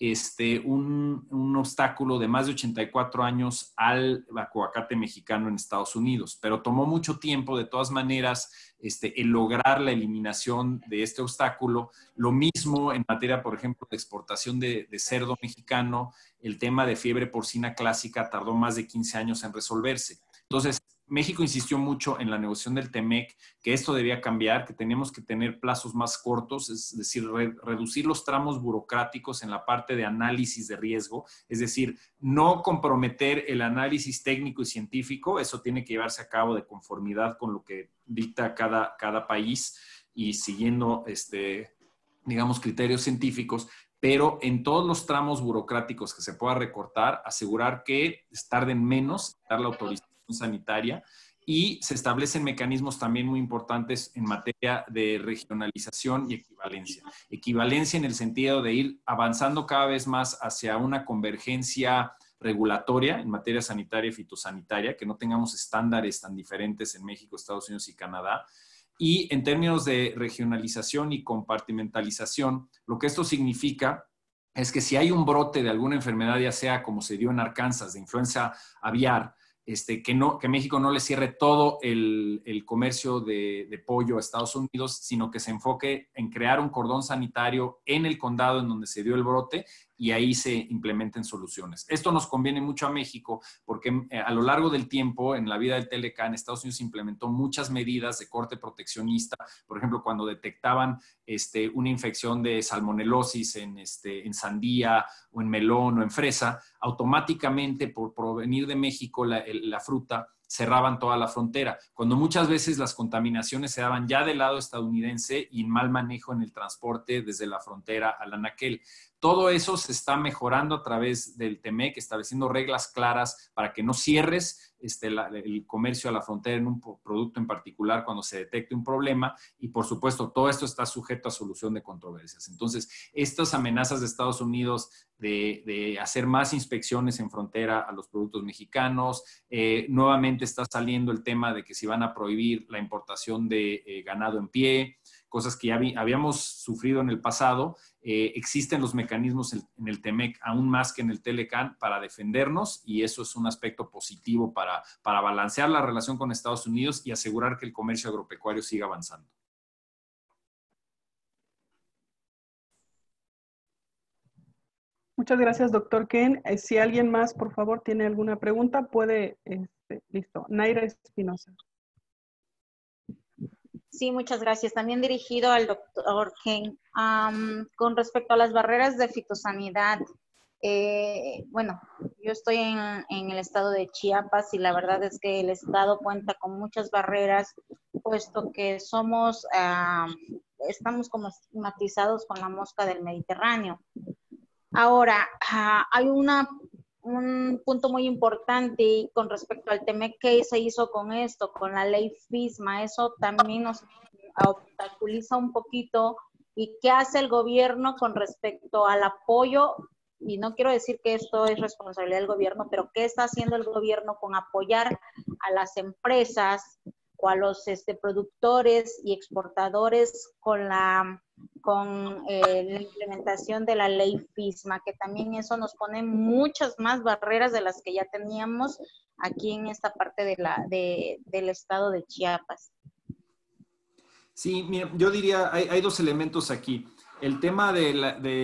[SPEAKER 7] este, un, un, obstáculo de más de 84 años al aguacate mexicano en Estados Unidos, pero tomó mucho tiempo, de todas maneras, este, el lograr la eliminación de este obstáculo. Lo mismo en materia, por ejemplo, de exportación de, de cerdo mexicano, el tema de fiebre porcina clásica tardó más de 15 años en resolverse. Entonces, México insistió mucho en la negociación del TEMEC que esto debía cambiar, que teníamos que tener plazos más cortos, es decir, reducir los tramos burocráticos en la parte de análisis de riesgo, es decir, no comprometer el análisis técnico y científico, eso tiene que llevarse a cabo de conformidad con lo que dicta cada, cada país y siguiendo, este, digamos, criterios científicos, pero en todos los tramos burocráticos que se pueda recortar, asegurar que tarden menos dar la autorización sanitaria y se establecen mecanismos también muy importantes en materia de regionalización y equivalencia. Equivalencia en el sentido de ir avanzando cada vez más hacia una convergencia regulatoria en materia sanitaria y fitosanitaria, que no tengamos estándares tan diferentes en México, Estados Unidos y Canadá. Y en términos de regionalización y compartimentalización, lo que esto significa es que si hay un brote de alguna enfermedad, ya sea como se dio en Arkansas, de influenza aviar, este, que, no, que México no le cierre todo el, comercio de, de, pollo a Estados Unidos, sino que se enfoque en crear un cordón sanitario en el condado en donde se dio el brote y ahí se implementen soluciones. Esto nos conviene mucho a México porque eh, a lo largo del tiempo en la vida del Telecan, Estados Unidos implementó muchas medidas de corte proteccionista. Por ejemplo, cuando detectaban este, una infección de salmonelosis en, este, en sandía o en melón o en fresa, automáticamente por provenir de México la, fruta cerraban toda la frontera, cuando muchas veces las contaminaciones se daban ya del lado estadounidense y mal manejo en el transporte desde la frontera al anaquel. Todo eso se está mejorando a través del TEMEC, estableciendo reglas claras para que no cierres este, el comercio a la frontera en un producto en particular cuando se detecte un problema. Y por supuesto, todo esto está sujeto a solución de controversias. Entonces, estas amenazas de Estados Unidos de, hacer más inspecciones en frontera a los productos mexicanos, eh, nuevamente está saliendo el tema de que si van a prohibir la importación de eh, ganado en pie, cosas que ya habíamos sufrido en el pasado. Eh, existen los mecanismos en, el TEMEC aún más que en el Telecan para defendernos y eso es un aspecto positivo para, para balancear la relación con Estados Unidos y asegurar que el comercio agropecuario siga avanzando.
[SPEAKER 4] Muchas gracias, doctor Ken. Eh, si alguien más, por favor, tiene alguna pregunta, puede, este, listo. Naira Espinosa.
[SPEAKER 10] Sí, muchas gracias. También dirigido al doctor Ken. con respecto a las barreras de fitosanidad, eh, bueno, yo estoy en, el estado de Chiapas y la verdad es que el estado cuenta con muchas barreras, puesto que somos, estamos como estigmatizados con la mosca del Mediterráneo. Ahora, ah, hay una, un punto muy importante con respecto al tema que se hizo con esto, con la ley FISMA. Eso también nos obstaculiza un poquito. ¿Y qué hace el gobierno con respecto al apoyo y no quiero decir que esto es responsabilidad del gobierno, pero ¿qué está haciendo el gobierno con apoyar a las empresas o a los este, productores y exportadores con la con eh, la implementación de la ley FISMA, que también eso nos pone muchas más barreras de las que ya teníamos aquí en esta parte de la, de, del estado de Chiapas.
[SPEAKER 7] Sí, yo diría, hay, hay dos elementos aquí. El tema de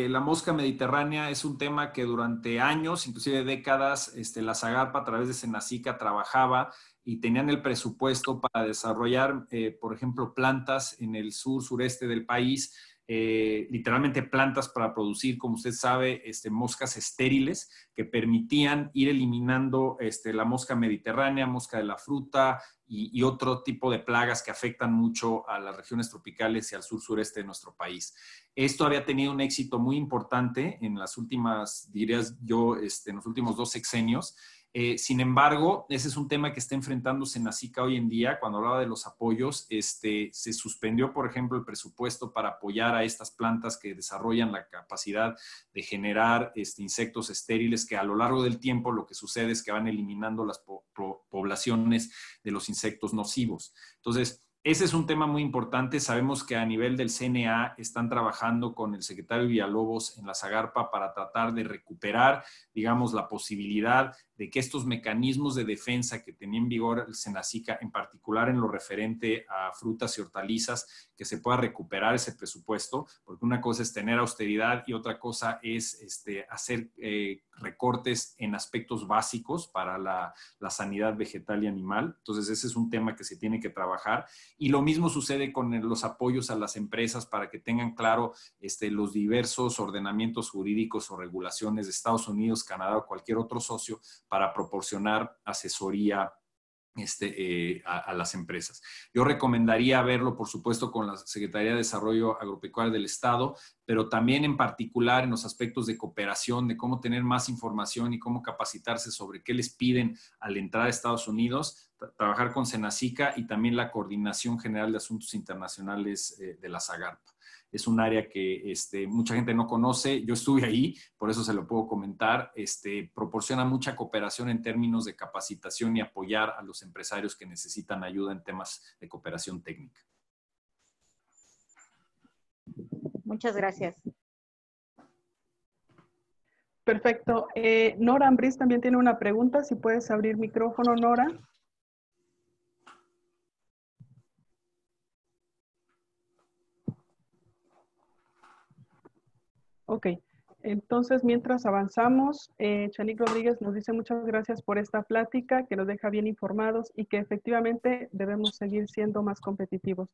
[SPEAKER 7] la, mosca mediterránea es un tema que durante años, inclusive décadas, este, la Zagarpa a través de Senacica trabajaba y tenían el presupuesto para desarrollar, eh, por ejemplo, plantas en el sur, sureste del país, eh, literalmente plantas para producir, como usted sabe, este, moscas estériles que permitían ir eliminando este, la mosca mediterránea, mosca de la fruta y, otro tipo de plagas que afectan mucho a las regiones tropicales y al sur sureste de nuestro país. Esto había tenido un éxito muy importante en las últimas, dirías yo, este, en los últimos dos sexenios eh, sin embargo, ese es un tema que está enfrentándose Nacica hoy en día. Cuando hablaba de los apoyos, este, se suspendió, por ejemplo, el presupuesto para apoyar a estas plantas que desarrollan la capacidad de generar este, insectos estériles, que a lo largo del tiempo lo que sucede es que van eliminando las poblaciones de los insectos nocivos. Entonces, ese es un tema muy importante. Sabemos que a nivel del CNA están trabajando con el secretario Villalobos en la Zagarpa para tratar de recuperar, digamos, la posibilidad de que estos mecanismos de defensa que tenía en vigor el Senacica, en particular en lo referente a frutas y hortalizas, que se pueda recuperar ese presupuesto, porque una cosa es tener austeridad y otra cosa es este, hacer eh, recortes en aspectos básicos para la, sanidad vegetal y animal. Entonces, ese es un tema que se tiene que trabajar. Y lo mismo sucede con los apoyos a las empresas para que tengan claro este, los diversos ordenamientos jurídicos o regulaciones de Estados Unidos, Canadá o cualquier otro socio para proporcionar asesoría este, eh, a, las empresas. Yo recomendaría verlo, por supuesto, con la Secretaría de Desarrollo Agropecuario del Estado, pero también en particular en los aspectos de cooperación, de cómo tener más información y cómo capacitarse sobre qué les piden al entrar a Estados Unidos, trabajar con Senacica y también la Coordinación General de Asuntos Internacionales eh, de la SAGARPA es un área que este, mucha gente no conoce. Yo estuve ahí, por eso se lo puedo comentar. Este, proporciona mucha cooperación en términos de capacitación y apoyar a los empresarios que necesitan ayuda en temas de cooperación técnica.
[SPEAKER 10] Muchas gracias.
[SPEAKER 4] Perfecto. Eh, Nora Ambris también tiene una pregunta. Si puedes abrir micrófono, Nora. Ok, entonces mientras avanzamos, eh, Rodríguez nos dice muchas gracias por esta plática que nos deja bien informados y que efectivamente debemos seguir siendo más competitivos.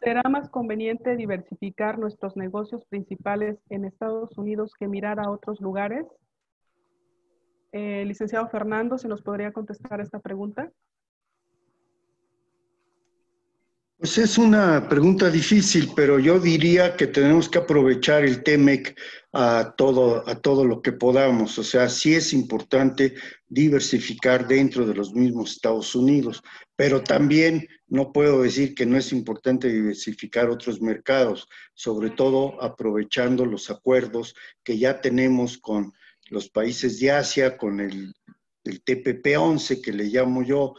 [SPEAKER 4] ¿Será más conveniente diversificar nuestros negocios principales en Estados Unidos que mirar a otros lugares? Eh, licenciado Fernando, ¿se nos podría contestar esta pregunta?
[SPEAKER 3] Pues es una pregunta difícil, pero yo diría que tenemos que aprovechar el TEMEC a todo, a todo lo que podamos. O sea, sí es importante diversificar dentro de los mismos Estados Unidos, pero también no puedo decir que no es importante diversificar otros mercados, sobre todo aprovechando los acuerdos que ya tenemos con los países de Asia, con el, el TPP-11 que le llamo yo,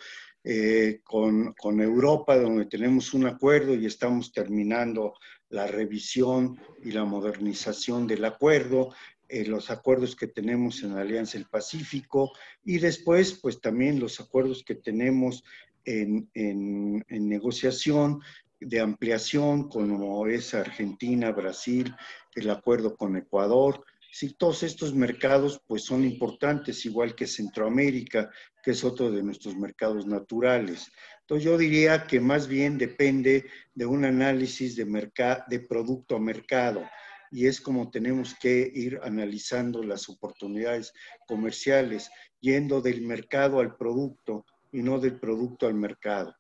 [SPEAKER 3] eh, con, con, Europa, donde tenemos un acuerdo y estamos terminando la revisión y la modernización del acuerdo, eh, los acuerdos que tenemos en la Alianza del Pacífico y después, pues también los acuerdos que tenemos en, en, en negociación de ampliación, como es Argentina, Brasil, el acuerdo con Ecuador, Sí, todos estos mercados pues son importantes, igual que Centroamérica, que es otro de nuestros mercados naturales. Entonces yo diría que más bien depende de un análisis de, producto a mercado y es como tenemos que ir analizando las oportunidades comerciales, yendo del mercado al producto y no del producto al mercado.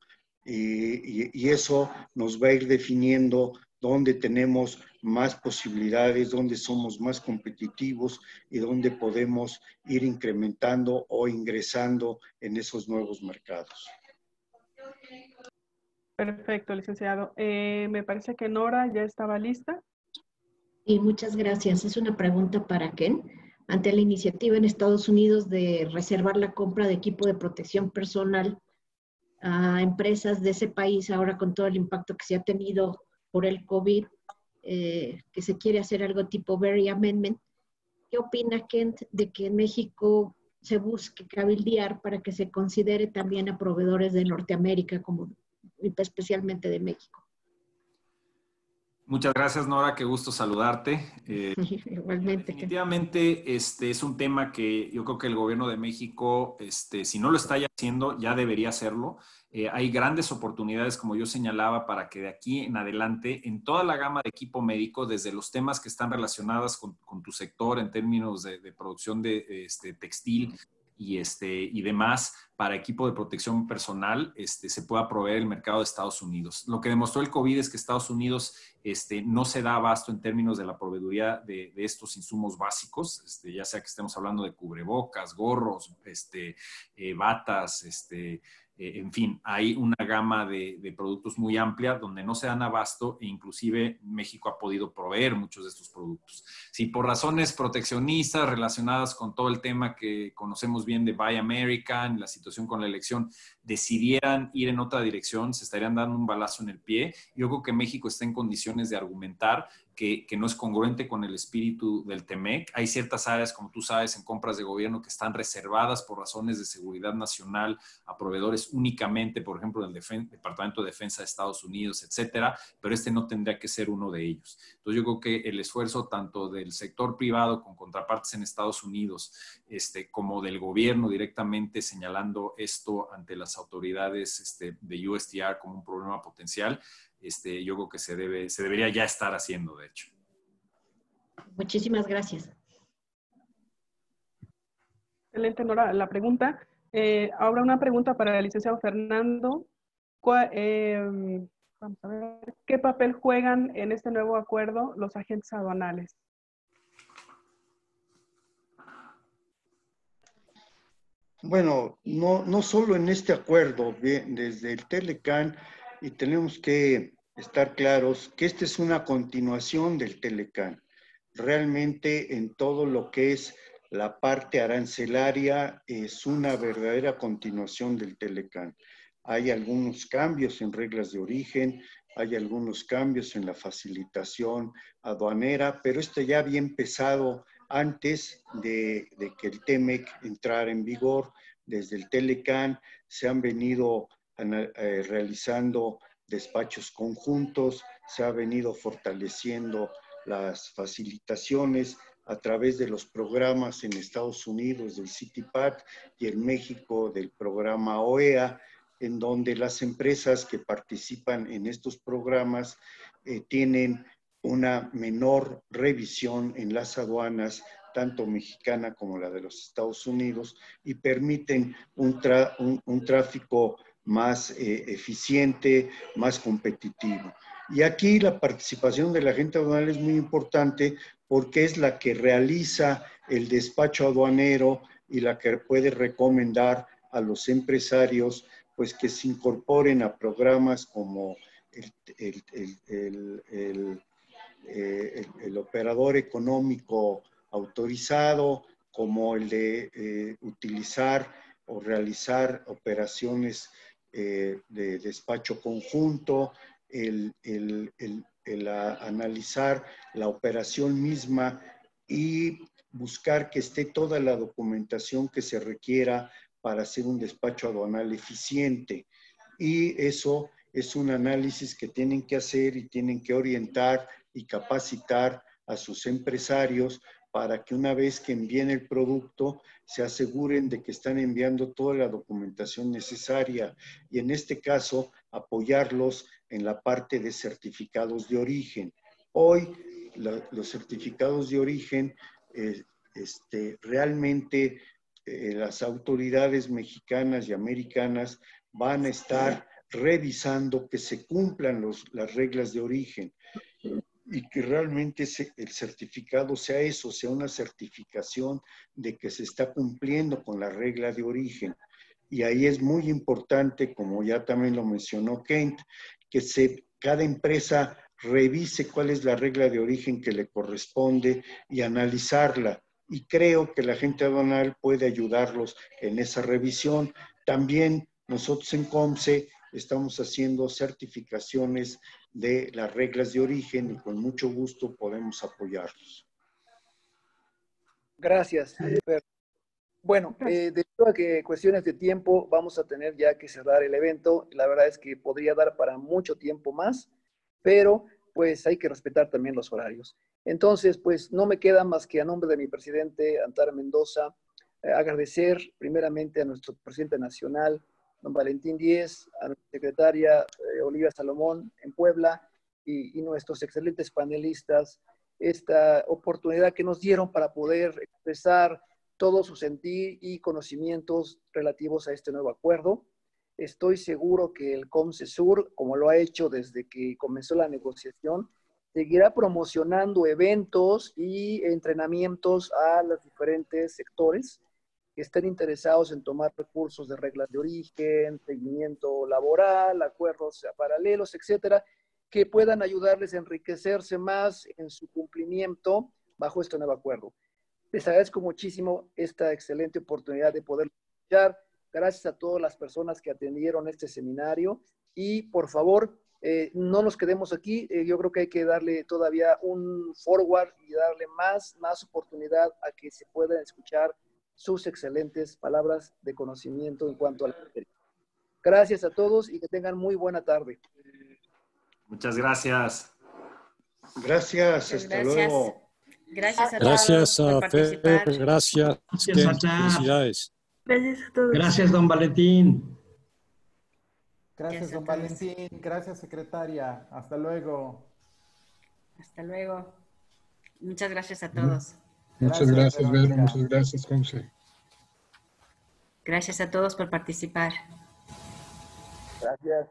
[SPEAKER 3] Y, y eso nos va a ir definiendo dónde tenemos más posibilidades, dónde somos más competitivos y dónde podemos ir incrementando o ingresando en esos nuevos mercados.
[SPEAKER 11] Perfecto, licenciado. Eh, me parece que Nora ya estaba lista.
[SPEAKER 12] Y muchas gracias. Es una pregunta para Ken. Ante la iniciativa en Estados Unidos de reservar la compra de equipo de protección personal a empresas de ese país, ahora con todo el impacto que se ha tenido por el COVID, eh, que se quiere hacer algo tipo Very Amendment. ¿Qué opina Kent de que en México se busque cabildear para que se considere también a proveedores de Norteamérica, como especialmente de México?
[SPEAKER 7] Muchas gracias, Nora. Qué gusto saludarte.
[SPEAKER 12] Eh, Igualmente.
[SPEAKER 7] Definitivamente, este es un tema que yo creo que el gobierno de México, este, si no lo está ya haciendo, ya debería hacerlo. Eh, hay grandes oportunidades, como yo señalaba, para que de aquí en adelante, en toda la gama de equipo médico, desde los temas que están relacionados con, tu sector en términos de, producción de este, textil, y, este, y demás para equipo de protección personal este, se pueda proveer el mercado de Estados Unidos. Lo que demostró el COVID es que Estados Unidos este, no se da abasto en términos de la proveeduría de, estos insumos básicos, este, ya sea que estemos hablando de cubrebocas, gorros, este, eh, batas, este, eh, en fin, hay una gama de, productos muy amplia donde no se dan abasto e inclusive México ha podido proveer muchos de estos productos. Si por razones proteccionistas relacionadas con todo el tema que conocemos bien de Buy American, la situación con la elección, decidieran ir en otra dirección, se estarían dando un balazo en el pie. Yo creo que México está en condiciones de argumentar que, no es congruente con el espíritu del TEMEC. Hay ciertas áreas, como tú sabes, en compras de gobierno que están reservadas por razones de seguridad nacional a proveedores únicamente, por ejemplo, del Departamento de Defensa de Estados Unidos, etcétera, pero este no tendría que ser uno de ellos. Entonces, yo creo que el esfuerzo tanto del sector privado con contrapartes en Estados Unidos, este, como del gobierno directamente señalando esto ante las autoridades este, de USTR como un problema potencial, este, yo creo que se, debe, se debería ya estar haciendo, de hecho.
[SPEAKER 12] Muchísimas gracias.
[SPEAKER 11] Excelente, Nora. La pregunta. Eh, ahora una pregunta para el licenciado Fernando. Eh, vamos a ver, ¿qué papel juegan en este nuevo acuerdo los agentes aduanales?
[SPEAKER 3] Bueno, no, no solo en este acuerdo, desde el Telecan, y tenemos que estar claros que esta es una continuación del Telecan. Realmente en todo lo que es la parte arancelaria es una verdadera continuación del Telecan. Hay algunos cambios en reglas de origen, hay algunos cambios en la facilitación aduanera, pero esto ya había empezado antes de, que el TEMEC entrara en vigor. Desde el Telecan se han venido eh, realizando despachos conjuntos, se ha venido fortaleciendo las facilitaciones a través de los programas en Estados Unidos del CityPad y en México del programa OEA, en donde las empresas que participan en estos programas eh, tienen una menor revisión en las aduanas, tanto mexicana como la de los Estados Unidos, y permiten un, un tráfico más eh, eficiente, más competitivo. Y aquí la participación de la gente aduanal es muy importante porque es la que realiza el despacho aduanero y la que puede recomendar a los empresarios pues que se incorporen a programas como el, eh, operador económico autorizado, como el de eh, utilizar o realizar operaciones eh, de despacho conjunto, el, analizar la operación misma y buscar que esté toda la documentación que se requiera para hacer un despacho aduanal eficiente. Y eso es un análisis que tienen que hacer y tienen que orientar y capacitar a sus empresarios para que una vez que envíen el producto se aseguren de que están enviando toda la documentación necesaria y en este caso apoyarlos en la parte de certificados de origen. Hoy los certificados de origen eh, este, realmente eh, las autoridades mexicanas y americanas van a estar revisando que se cumplan las reglas de origen y que realmente el certificado sea eso, sea una certificación de que se está cumpliendo con la regla de origen. Y ahí es muy importante, como ya también lo mencionó Kent, que cada empresa revise cuál es la regla de origen que le corresponde y analizarla. Y creo que la gente aduanal puede ayudarlos en esa revisión. También nosotros en COMSE estamos haciendo certificaciones de las reglas de origen y con mucho gusto podemos apoyarlos.
[SPEAKER 6] Gracias. Bueno, eh, debido a que cuestiones de tiempo vamos a tener ya que cerrar el evento. La verdad es que podría dar para mucho tiempo más, pero pues hay que respetar también los horarios. Entonces, pues no me queda más que a nombre de mi presidente, Antar Mendoza, eh, agradecer primeramente a nuestro presidente nacional, don Valentín Díez, a secretaria eh, Olivia Salomón en Puebla y, nuestros excelentes panelistas, esta oportunidad que nos dieron para poder expresar todo su sentir y conocimientos relativos a este nuevo acuerdo. Estoy seguro que el COMSESUR, como lo ha hecho desde que comenzó la negociación, seguirá promocionando eventos y entrenamientos a los diferentes sectores que estén interesados en tomar recursos de reglas de origen, seguimiento laboral, acuerdos paralelos, etcétera, que puedan ayudarles a enriquecerse más en su cumplimiento bajo este nuevo acuerdo. Les agradezco muchísimo esta excelente oportunidad de poder escuchar. Gracias a todas las personas que atendieron este seminario y por favor, eh, no nos quedemos aquí. Eh, yo creo que hay que darle todavía un forward y darle más, más oportunidad a que se puedan escuchar sus excelentes palabras de conocimiento en cuanto a la materia. Gracias a todos y que tengan muy buena tarde.
[SPEAKER 7] Muchas gracias.
[SPEAKER 3] Gracias, hasta luego.
[SPEAKER 1] Gracias a
[SPEAKER 13] gracias
[SPEAKER 1] todos.
[SPEAKER 13] A Fer, gracias, gracias Felicidades.
[SPEAKER 14] Gracias a todos.
[SPEAKER 15] Gracias, don Valentín.
[SPEAKER 2] Gracias, don Valentín. Gracias, secretaria. Hasta luego.
[SPEAKER 1] Hasta luego. Muchas gracias a todos.
[SPEAKER 16] Muchas gracias, Pedro. Muchas gracias, Conce.
[SPEAKER 1] Gracias a todos por participar.
[SPEAKER 6] Gracias.